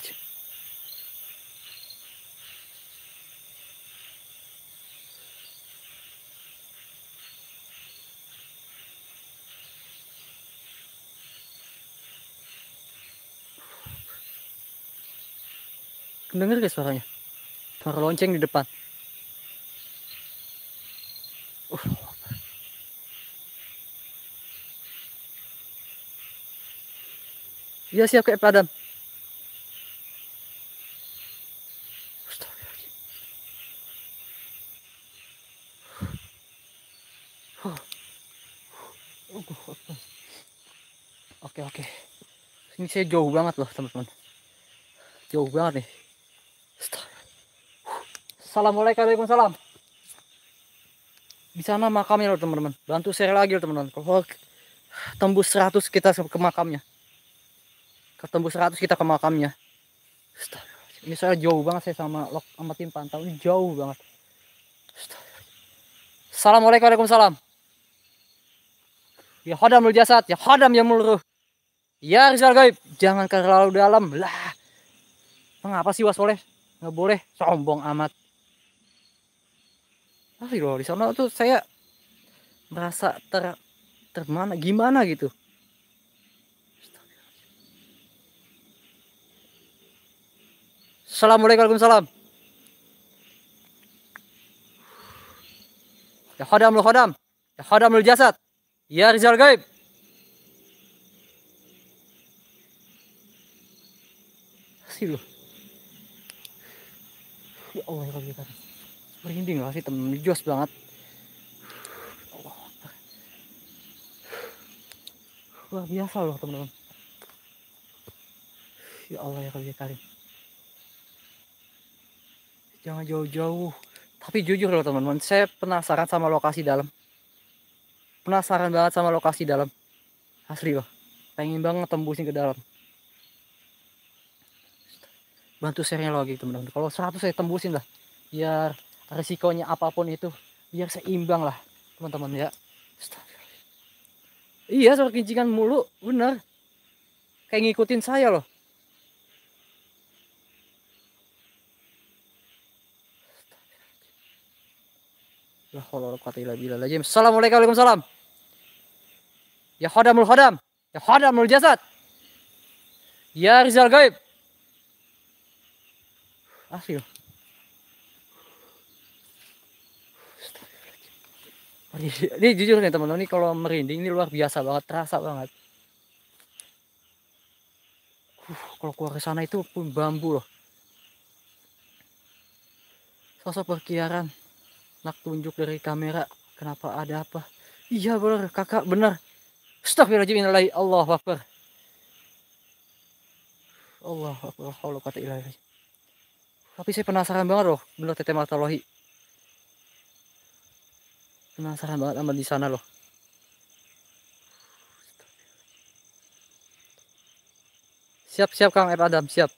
Denger gak suaranya suara lonceng di depan uh. Iya siap kayak padam. Oke oke. Ini saya jauh banget loh teman-teman. Jauh banget nih. Assalamualaikum Waalaikumsalam. Di sana makamnya loh teman-teman. Bantu share lagi loh teman-teman. Kalau tembus 100 kita ke makamnya. Ketembus 100 kita ke makamnya. Ini saya jauh banget saya sama lok sama tim pantau ini jauh banget. Assalamualaikum Waalaikumsalam. Ya hadam jasad, ya hadam ya mulruh. Ya Rizal Gaib, jangan terlalu dalam. Lah. Mengapa sih was boleh? Nggak boleh, sombong amat. Tapi loh di sana tuh saya merasa ter termana gimana gitu. Assalamualaikum salam. Ya khodam lu khodam. Ya khodam lu jasad. Ya Rizal Gaib. Sih lu. Ya Allah ya Allah. Merinding lah sih temen jos banget. Allah. Luar biasa loh teman-teman. Ya Allah ya kali kali jangan jauh-jauh. Tapi jujur loh teman-teman saya penasaran sama lokasi dalam. Penasaran banget sama lokasi dalam. Asli loh. Pengen banget tembusin ke dalam. Bantu share-nya lagi teman-teman kalau 100 saya tembusin lah. Biar resikonya apa pun itu biar seimbang lah teman-teman ya iya soal kincingan mulu bener kayak ngikutin saya loh. Assalamualaikum Waalaikumsalam. Ya khadamul khadam. Ya khadamul jasad. Ya Rizal Gaib. Asli Ini jujur nih teman-teman, ini kalau merinding ini luar biasa banget, terasa banget. Uh, kalau keluar ke sana itu pun bambu loh. Sosok berkiaran nak tunjuk dari kamera kenapa ada apa? Iya benar kakak benar Astagfirullahaladzim Allah Akbar. Allah Akbar Allah kata tapi saya penasaran banget loh bener tete matalohi penasaran banget sama di sana loh. Siap siap Kang Ep Adam siap.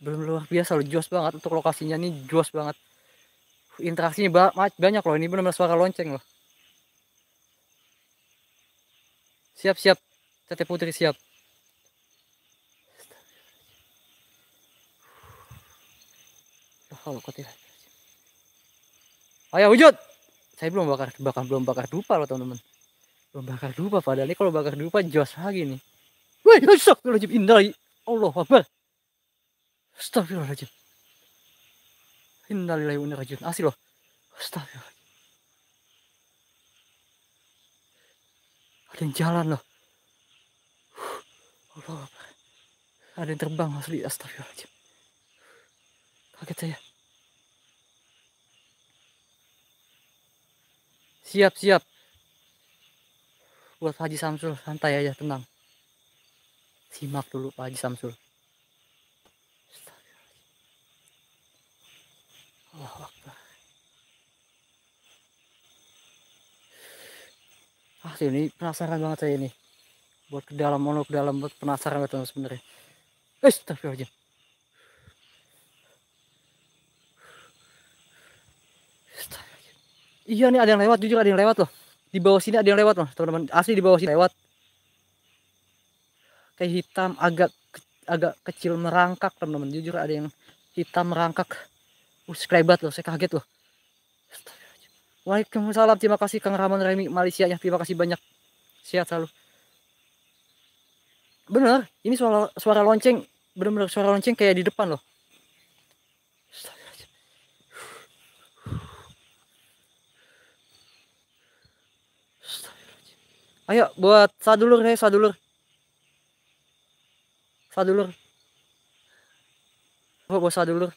Belum luar biasa loh jos banget untuk lokasinya nih jos banget. Interaksinya banyak loh ini benar-benar suara lonceng loh. Siap siap. Tete putri siap. Kalau tidak ayo wujud saya belum bakar bakar belum bakar dupa loh teman-teman belum bakar dupa padahal ini kalau bakar dupa jos lagi nih Wah, astagfirullahaladzim indah Allah Akbar Astagfirullahaladzim Innalillahi wa inna ilaihi Asli loh. Astagfirullah. Ada yang jalan loh. Allah Ada yang terbang asli. Astagfirullahaladzim. Kaget saya. Siap, siap. Buat Haji Samsul, santai aja, tenang. Simak dulu Pak Haji Samsul. Allah Akbar. Ah, ini penasaran banget saya ini. Buat ke dalam, mau ke dalam, buat penasaran banget sebenarnya. Eh, aja. Iya nih ada yang lewat, jujur ada yang lewat loh. Di bawah sini ada yang lewat loh, teman-teman. Asli di bawah sini lewat. Kayak hitam agak agak kecil merangkak, teman-teman. Jujur ada yang hitam merangkak. Uh, sekrebat loh, saya kaget loh. Waalaikumsalam, terima kasih Kang Rahman Remi Malaysia ya, terima kasih banyak. Sehat selalu. Bener, ini suara suara lonceng bener-bener suara lonceng kayak di depan loh Ayo buat sadulur ya sadulur. Sadulur. Oh, buat sadulur.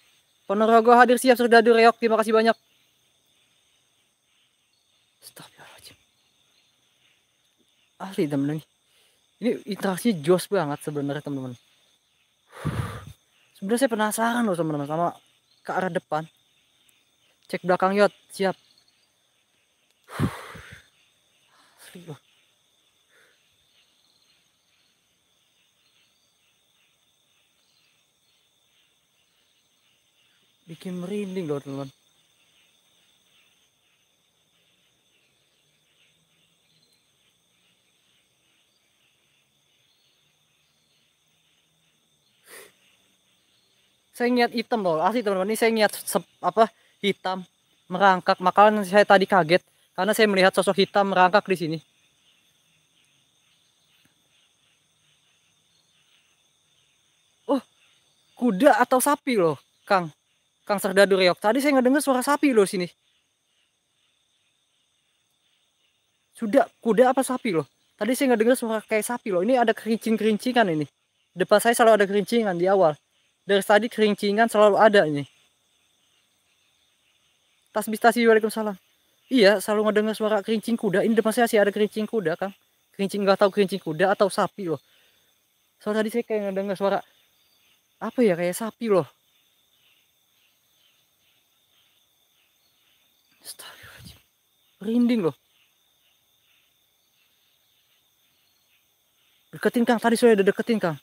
Ponorogo hadir siap sudah reok. Terima kasih banyak. Astagfirullahaladzim. Asli temen-temen. Ini interaksinya jos banget sebenarnya teman-teman. Sebenarnya saya penasaran loh teman-teman sama ke arah depan. Cek belakang yot, siap. Asli loh. Bikin merinding loh teman saya ngeliat hitam loh asli teman-teman. Ini saya ngeliat apa hitam merangkak. Makanya saya tadi kaget karena saya melihat sosok hitam merangkak di sini. Oh kuda atau sapi loh Kang Kang Serdadu Reok. Tadi saya nggak dengar suara sapi loh sini. Sudah kuda apa sapi loh? Tadi saya nggak dengar suara kayak sapi loh. Ini ada kerincing-kerincingan ini. Depan saya selalu ada kerincingan di awal. Dari tadi kerincingan selalu ada ini. Tasbih tasbih waalaikumsalam. Iya, selalu ngedengar suara kerincing kuda. Ini depan saya sih ada kerincing kuda, Kang. Kerincing nggak tahu kerincing kuda atau sapi loh. Soalnya tadi saya kayak ngedengar suara apa ya kayak sapi loh. Astagfirullahaladzim. Loh. Deketin Kang, tadi saya udah deketin Kang.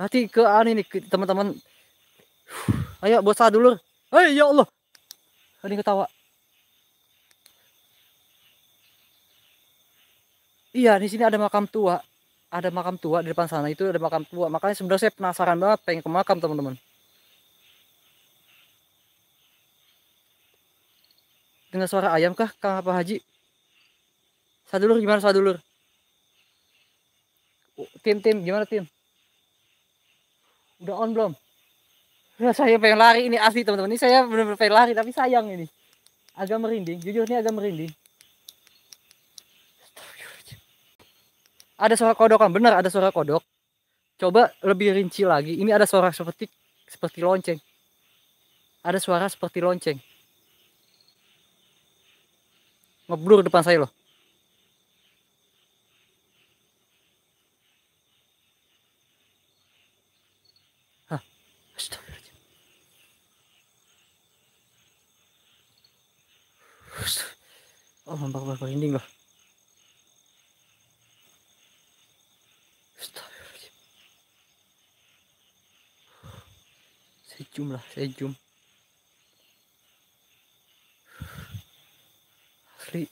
Nanti ke ani nih teman-teman. Ayo saya dulu. Hei ya Allah. Tadi ketawa. Iya, di sini ada makam tua. Ada makam tua di depan sana itu ada makam tua. Makanya sebenarnya saya penasaran banget pengen ke makam teman-teman. Dengar suara ayam kah Kang apa Haji? Sadulur gimana sadulur? Tim tim gimana tim? Udah on belum? Ya, saya pengen lari ini asli teman-teman. Ini saya benar-benar pengen lari tapi sayang ini. Agak merinding. Jujur ini agak merinding. Ada suara kodokan, benar ada suara kodok. Coba lebih rinci lagi. Ini ada suara seperti seperti lonceng. Ada suara seperti lonceng. Ngeblur depan saya loh. Oh, mampak ini loh. Saya lah, saya. Asli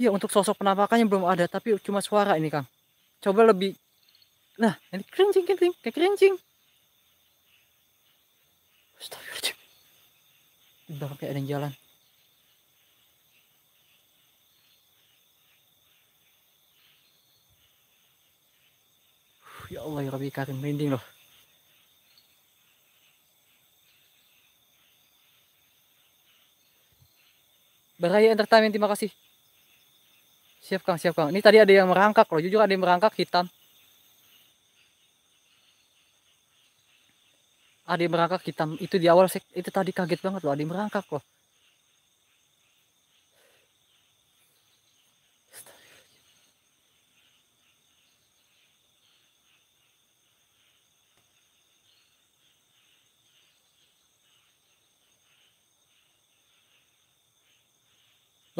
Iya untuk sosok penampakannya belum ada tapi cuma suara ini Kang. Coba lebih Nah, ini kerincing kerincing kayak kerincing. Astagfirullahaladzim. Di belakang kayak ada yang jalan. Ya Allah ya Rabbi Karim merinding loh. Beraya Entertainment, terima kasih. Siap Kang, siap Kang. Ini tadi ada yang merangkak loh, jujur ada yang merangkak hitam. Ada yang merangkak hitam. Itu di awal itu tadi kaget banget loh, ada yang merangkak loh.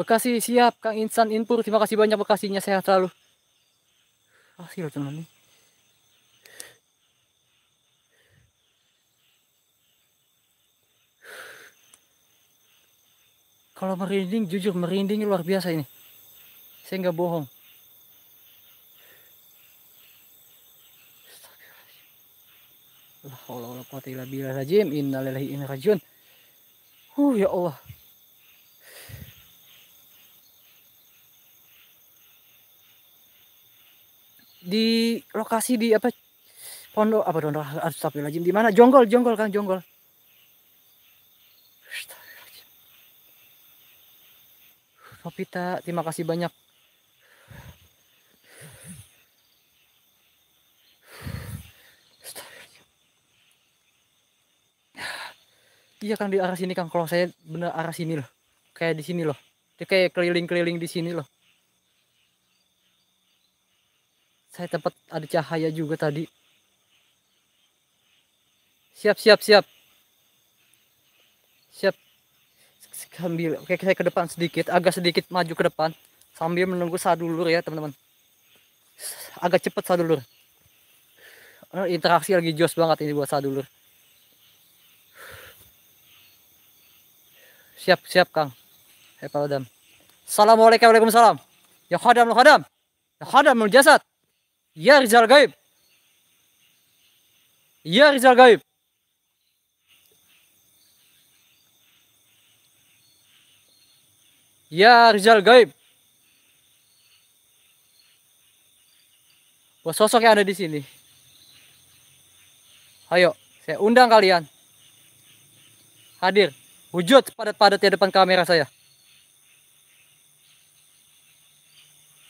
Bekasi siap Kang Insan Inpur. Terima kasih banyak Bekasinya. Sehat selalu. Hasil teman nih kalau merinding jujur merinding luar biasa ini. Saya nggak bohong. Allah Allah Allah Allah Allah innalillahi inna rajiun. Uh ya Allah di lokasi di apa? Pondok apa pondok astagfirullahaladzim? Di mana? Jonggol jonggol kan jonggol. Papita terima kasih banyak. Iya kan di arah sini kan kalau saya bener arah sini loh. Kayak di sini loh. Dia kayak keliling-keliling di sini loh saya tempat ada cahaya juga tadi. Siap siap siap. Siap. Sambil oke saya ke depan sedikit agak sedikit maju ke depan. Sambil menunggu sadulur ya teman-teman. Agak cepet sadulur eh, interaksi lagi jos banget ini buat sadulur siap siap kang. Hepaladam Assalamualaikum Waalaikumsalam. Ya khadam ya khadam. Ya khadam jasad ya Rizal Gaib ya Rizal Gaib Ya Rizal Gaib. Buat sosok yang ada di sini. Ayo, saya undang kalian. Hadir, wujud padat-padat di depan kamera saya.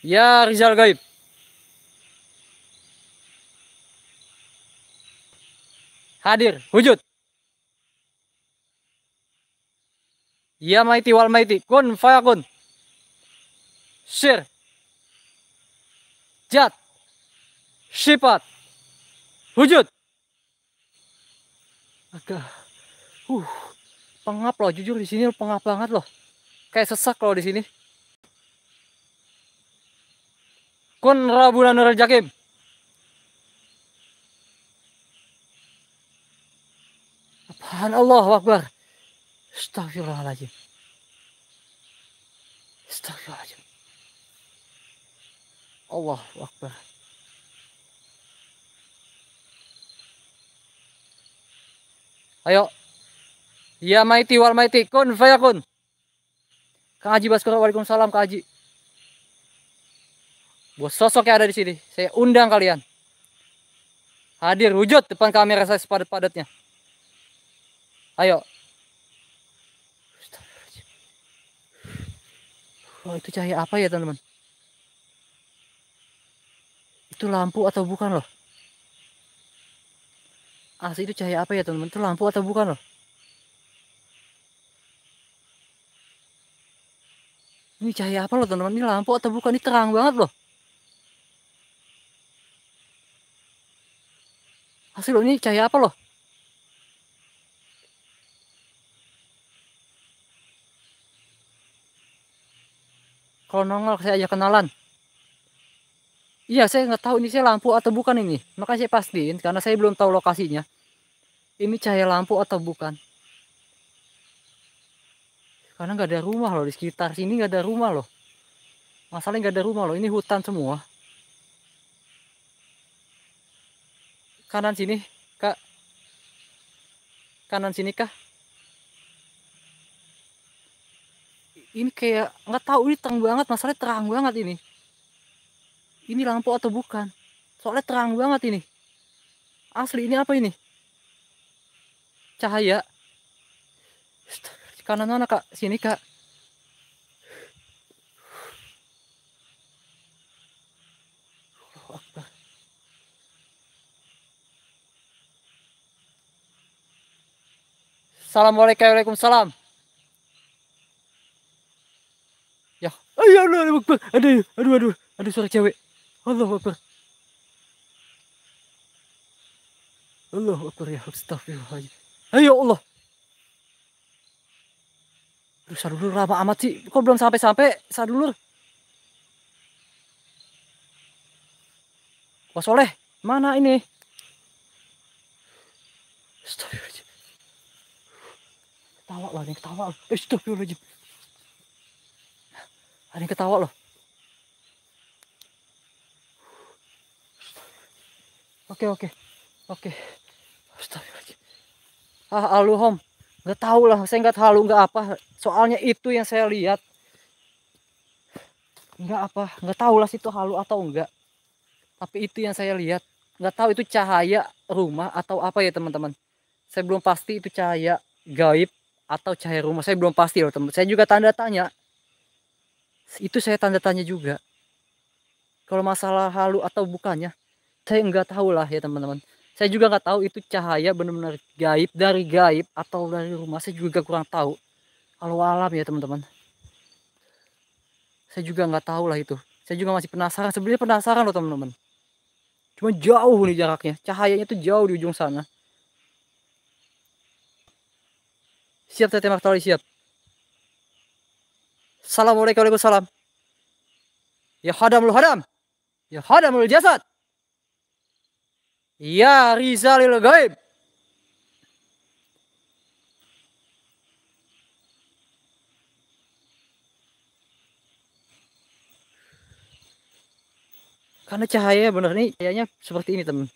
Ya Rizal Gaib. Hadir, wujud. Ya maiti wal maiti. Kun fayakun. Sir. Jat. Sifat. Wujud. Agak. Uh. Pengap loh. Jujur di sini pengap banget loh. Kayak sesak loh di sini. Kun rabulan nur jakim. Apaan Allah Akbar. Astagfirullahaladzim. Astagfirullahaladzim. Allah Akbar. Ayo. Ya maiti wal maiti. Kun fayakun. Kang Haji Baskoro, Waalaikumsalam Kang Haji. Buat sosok yang ada di sini, saya undang kalian. Hadir wujud depan kamera saya sepadat-padatnya. Ayo, Oh itu cahaya apa ya teman-teman? Itu lampu atau bukan loh? Asli itu cahaya apa ya teman-teman? Itu lampu atau bukan loh? Ini cahaya apa loh teman-teman? Ini lampu atau bukan? Ini terang banget loh. Asli loh ini cahaya apa loh? Kalau nongol saya aja kenalan. Iya saya nggak tahu ini saya lampu atau bukan ini. Maka saya pastiin karena saya belum tahu lokasinya. Ini cahaya lampu atau bukan? Karena nggak ada rumah loh di sekitar sini nggak ada rumah loh. Masalahnya nggak ada rumah loh ini hutan semua. Kanan sini kak. Kanan sini kah ini kayak nggak tahu ini terang banget masalahnya terang banget ini. Ini lampu atau bukan? Soalnya terang banget ini. Asli ini apa ini? Cahaya. Kanan mana kak? Sini kak. Assalamualaikum Waalaikumsalam Ayo, aduh, aduh, aduh, aduh, aduh, aduh, suara cewek. Allah Akbar. Allah Akbar ya, astagfirullahaladzim. Ayo Allah. Aduh, sadulur lama amat sih. Kok belum sampai-sampai, sadulur? Wah, soleh. Mana ini? Astagfirullahaladzim. Ketawa lah, ini ketawa. Astagfirullahaladzim. Ada yang ketawa loh. Oke oke oke. Ah aluhom. Gak tahu lah. Saya nggak halu nggak apa. Soalnya itu yang saya lihat. Nggak apa. Nggak tahu lah situ halu atau enggak. tapi itu yang saya lihat nggak tahu itu cahaya rumah atau apa ya teman-teman saya belum pasti itu cahaya gaib atau cahaya rumah saya belum pasti loh teman saya juga tanda tanya itu saya tanda tanya juga. Kalau masalah halu atau bukannya saya nggak tahu lah ya teman-teman. Saya juga nggak tahu itu cahaya benar-benar gaib dari gaib atau dari rumah. Saya juga kurang tahu. Kalau alam ya teman-teman. Saya juga nggak tahu lah itu. Saya juga masih penasaran. Sebenarnya penasaran loh teman-teman. Cuma jauh nih jaraknya. Cahayanya tuh jauh di ujung sana. Siap teteh Maktali siap Assalamualaikum Waalaikumsalam ya hadamul hadam ya hadamul jasad Ya Rizalil Gaib. Karena cahaya bener nih, cahayanya seperti ini teman.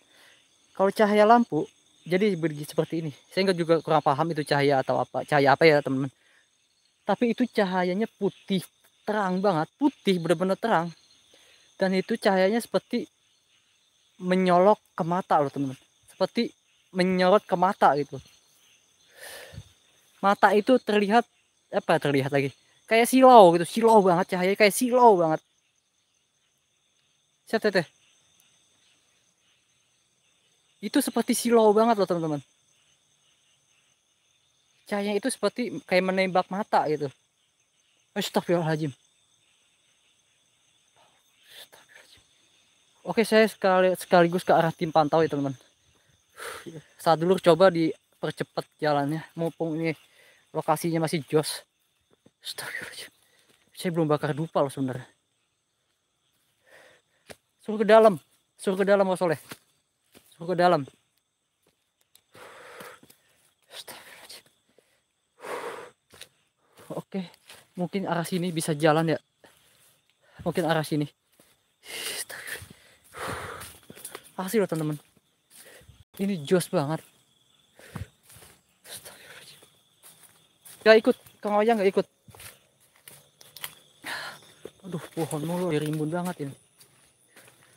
Kalau cahaya lampu, jadi seperti ini. Saya nggak juga kurang paham itu cahaya atau apa, cahaya apa ya teman-teman. Tapi itu cahayanya putih, terang banget, putih benar-benar terang. Dan itu cahayanya seperti menyolok ke mata loh teman-teman. Seperti menyorot ke mata gitu. Mata itu terlihat apa terlihat lagi? Kayak silau gitu silau banget cahaya kayak silau banget. Siap teteh itu seperti silau banget loh teman-teman cahaya itu seperti kayak menembak mata gitu Astagfirullahaladzim Oke, saya sekali sekaligus ke arah tim pantau ya, teman-teman. Saat dulu coba dipercepat jalannya, mumpung ini lokasinya masih jos. Saya belum bakar dupa loh sebenarnya. Suruh ke dalam, suruh ke dalam Mas Soleh. Suruh ke dalam. Oke, mungkin arah sini bisa jalan ya. Mungkin arah sini. Asli loh teman-teman. Ini jos banget. Gak ikut kang Oya gak ikut. Aduh pohon mulu rimbun banget ini.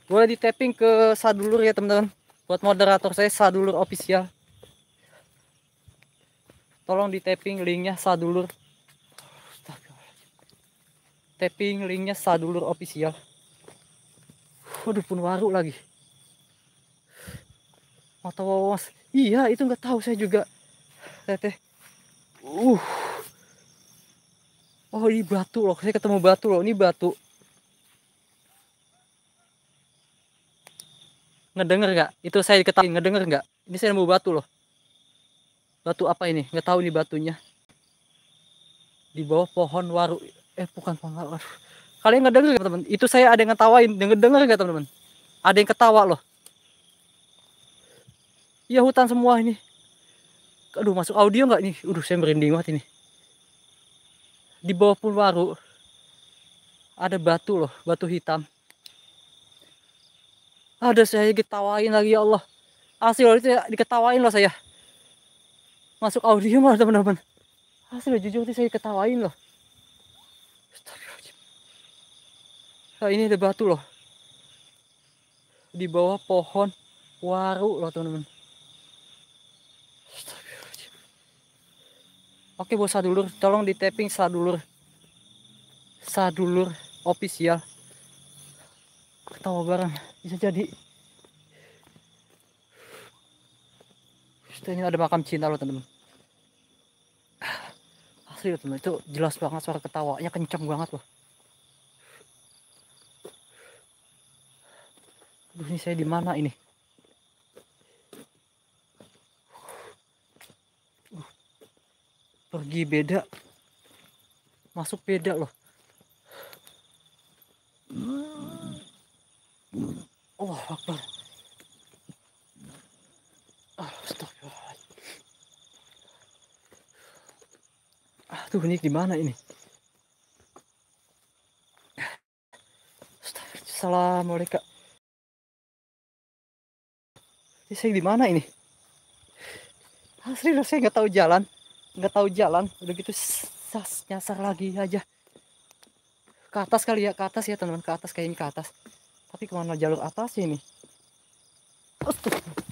Boleh di tapping ke sadulur ya teman-teman. Buat moderator saya sadulur official. Tolong di tapping linknya sadulur tapping linknya sadulur official. Waduh pun waru lagi. Mata wawas iya itu nggak tahu saya juga. Teteh uh. Oh ini batu loh. Saya ketemu batu loh. Ini batu. Ngedenger nggak? Itu saya diketahui ngedenger nggak? Ini saya nemu batu loh. Batu apa ini? Nggak tahu nih batunya. Di bawah pohon waru eh bukan waru kalian nggak dengar teman-teman itu saya ada yang ngetawain denger denger nggak teman-teman ada yang ketawa loh Iya hutan semua ini. Aduh masuk audio nggak nih? Udah saya merinding banget ini. Di bawah Pulwaru ada batu loh, batu hitam. Ada saya diketawain lagi ya Allah. Asli loh itu diketawain loh saya. Masuk audio malah teman-teman. Asli jujur itu saya ketawain loh. Nah, ini ada batu loh. Di bawah pohon waru loh teman-teman. Oke bos sadulur, tolong di tapping sadulur. Sadulur official. Ketawa bareng, bisa jadi. ini ada makam cinta loh teman-teman. Asli loh teman, itu jelas banget suara ketawanya kencang banget loh. Aduh, ini saya di mana ini? pergi beda. Masuk beda loh. Oh akbar. Ah ah tuh ini di mana ini? Assalamualaikum ini saya di mana ini? Asli saya nggak tahu jalan. Nggak tahu jalan. Udah gitu sas nyasar lagi aja. Ke atas kali ya ke atas ya teman-teman. Ke atas kayaknya ke atas. Tapi ke mana jalur atas ini? Astagfirullah.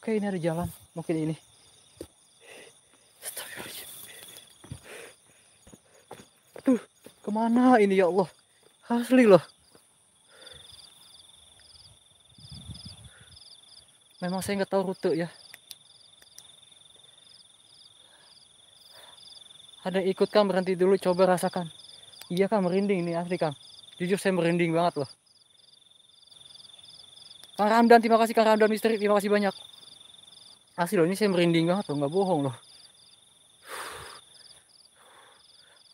oke ini ada jalan. Mungkin ini. Tuh, ke mana ini ya Allah? Asli loh. Memang saya nggak tahu rute ya. Ada ikut kan berhenti dulu coba rasakan. Iya kan merinding ini asli Kang. Jujur saya merinding banget loh. Kang Ramdan, terima kasih Kang Ramdan Misteri, terima kasih banyak. Asli loh ini saya merinding banget loh, nggak bohong loh.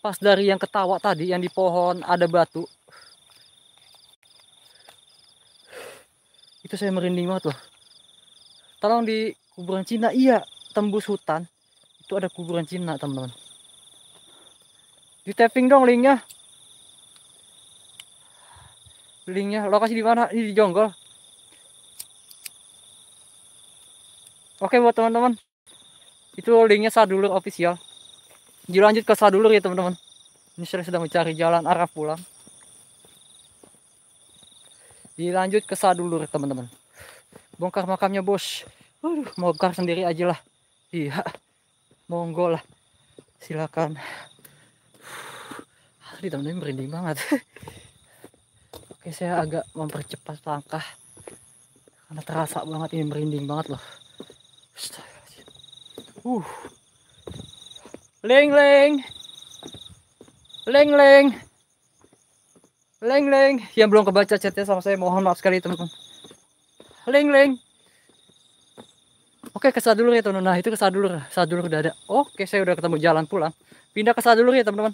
Pas dari yang ketawa tadi yang di pohon ada batu. Itu saya merinding banget loh. Tolong di kuburan Cina, iya tembus hutan. Itu ada kuburan Cina teman-teman. Di tapping dong linknya. Linknya lokasi di mana? Ini di Jonggol. Oke buat teman-teman. Itu linknya Sadulur official. Dilanjut ke Sadulur ya teman-teman. Ini saya sedang mencari jalan arah pulang. Dilanjut ke Sadulur teman-teman. Bongkar makamnya bos. Waduh, mau bongkar sendiri aja lah. Iya. Monggo lah. Silakan. Asli teman-teman merinding banget. Oke, saya agak mempercepat langkah. Karena terasa banget ini merinding banget loh. Uh. Leng leng. Leng leng. Leng leng. Yang belum kebaca chatnya sama saya mohon maaf sekali teman-teman. Leng leng. Oke ke sadulur ya teman-teman. Nah itu ke sadulur. Sadulur udah ada. Oke saya udah ketemu jalan pulang. Pindah ke sadulur ya teman-teman.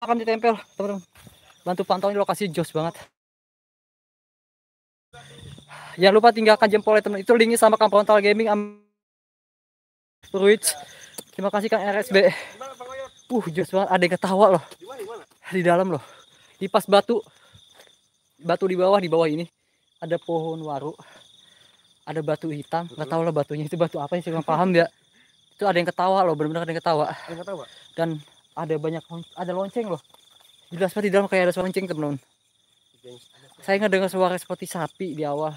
Akan ditempel teman-teman. Bantu pantauin lokasi jos banget. Jangan lupa tinggalkan jempol ya teman. Itu linknya sama Kang Frontal Gaming am Ruiz. Terima kasih Kang RSB. Uh, jos banget. Ada yang ketawa loh. Di dalam loh. Di pas batu. Batu di bawah, di bawah ini. Ada pohon waru. Ada batu hitam. Gak tahu lah batunya itu batu apa sih. Kurang paham ya. Itu ada yang ketawa loh. Benar-benar ada yang ketawa. Dan ada banyak ada lonceng loh. Jelas banget di dalam kayak ada suara lonceng teman-teman. Saya nggak dengar suara seperti sapi di awal.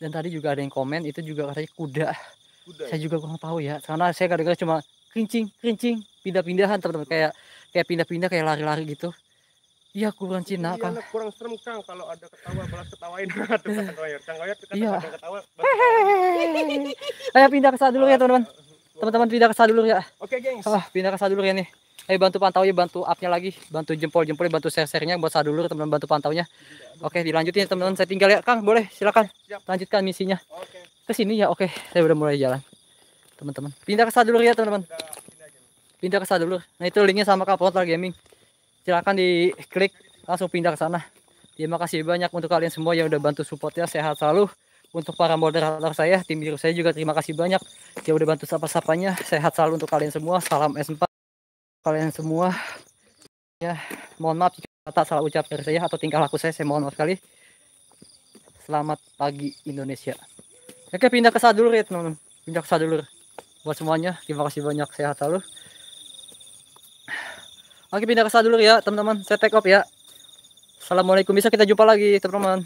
Dan tadi juga ada yang komen itu juga katanya kuda. Saya juga kurang tahu ya. Karena saya kadang-kadang cuma kerincing, kerincing, pindah-pindahan teman-teman kayak kayak pindah-pindah kayak lari-lari gitu. Iya kuburan Cina Iya, kan. kurang serem Kang kalau ada ketawa balas ketawain. Tuh *laughs* kata Goyot. Kang Iya. ada ketawa. Ayo pindah ke sana dulu ya teman-teman. Teman-teman pindah ke sana dulu ya. Oke, gengs. Ah, pindah ke sana dulu ya nih. Ayo bantu pantau ya, bantu up-nya lagi, bantu jempol-jempolnya, bantu share-share-nya buat saya dulu teman-teman bantu pantaunya. Oke, dilanjutin ya teman-teman. Saya tinggal ya, Kang. Boleh, silakan. Siap. Lanjutkan misinya. Oke. Ke sini ya. Oke, saya udah mulai jalan. Teman-teman. Pindah ke sana dulu ya, teman-teman. Pindah ke sana dulu. Nah, itu linknya sama Kak Portal Gaming. Silakan diklik langsung pindah ke sana. Terima kasih banyak untuk kalian semua yang udah bantu supportnya. Sehat selalu. Untuk para moderator saya, tim biru saya juga terima kasih banyak yang udah bantu sapa-sapanya. Sehat selalu untuk kalian semua. Salam S4 kalian semua. Ya, mohon maaf jika kata salah ucap dari saya atau tingkah laku saya, saya mohon maaf sekali. Selamat pagi Indonesia. Oke, pindah ke Sadulur ya teman-teman. Pindah ke Sadulur. Buat semuanya, terima kasih banyak. Sehat selalu. Oke, pindah ke Sadulur ya teman-teman. Saya take off ya. Assalamualaikum. Bisa kita jumpa lagi teman-teman.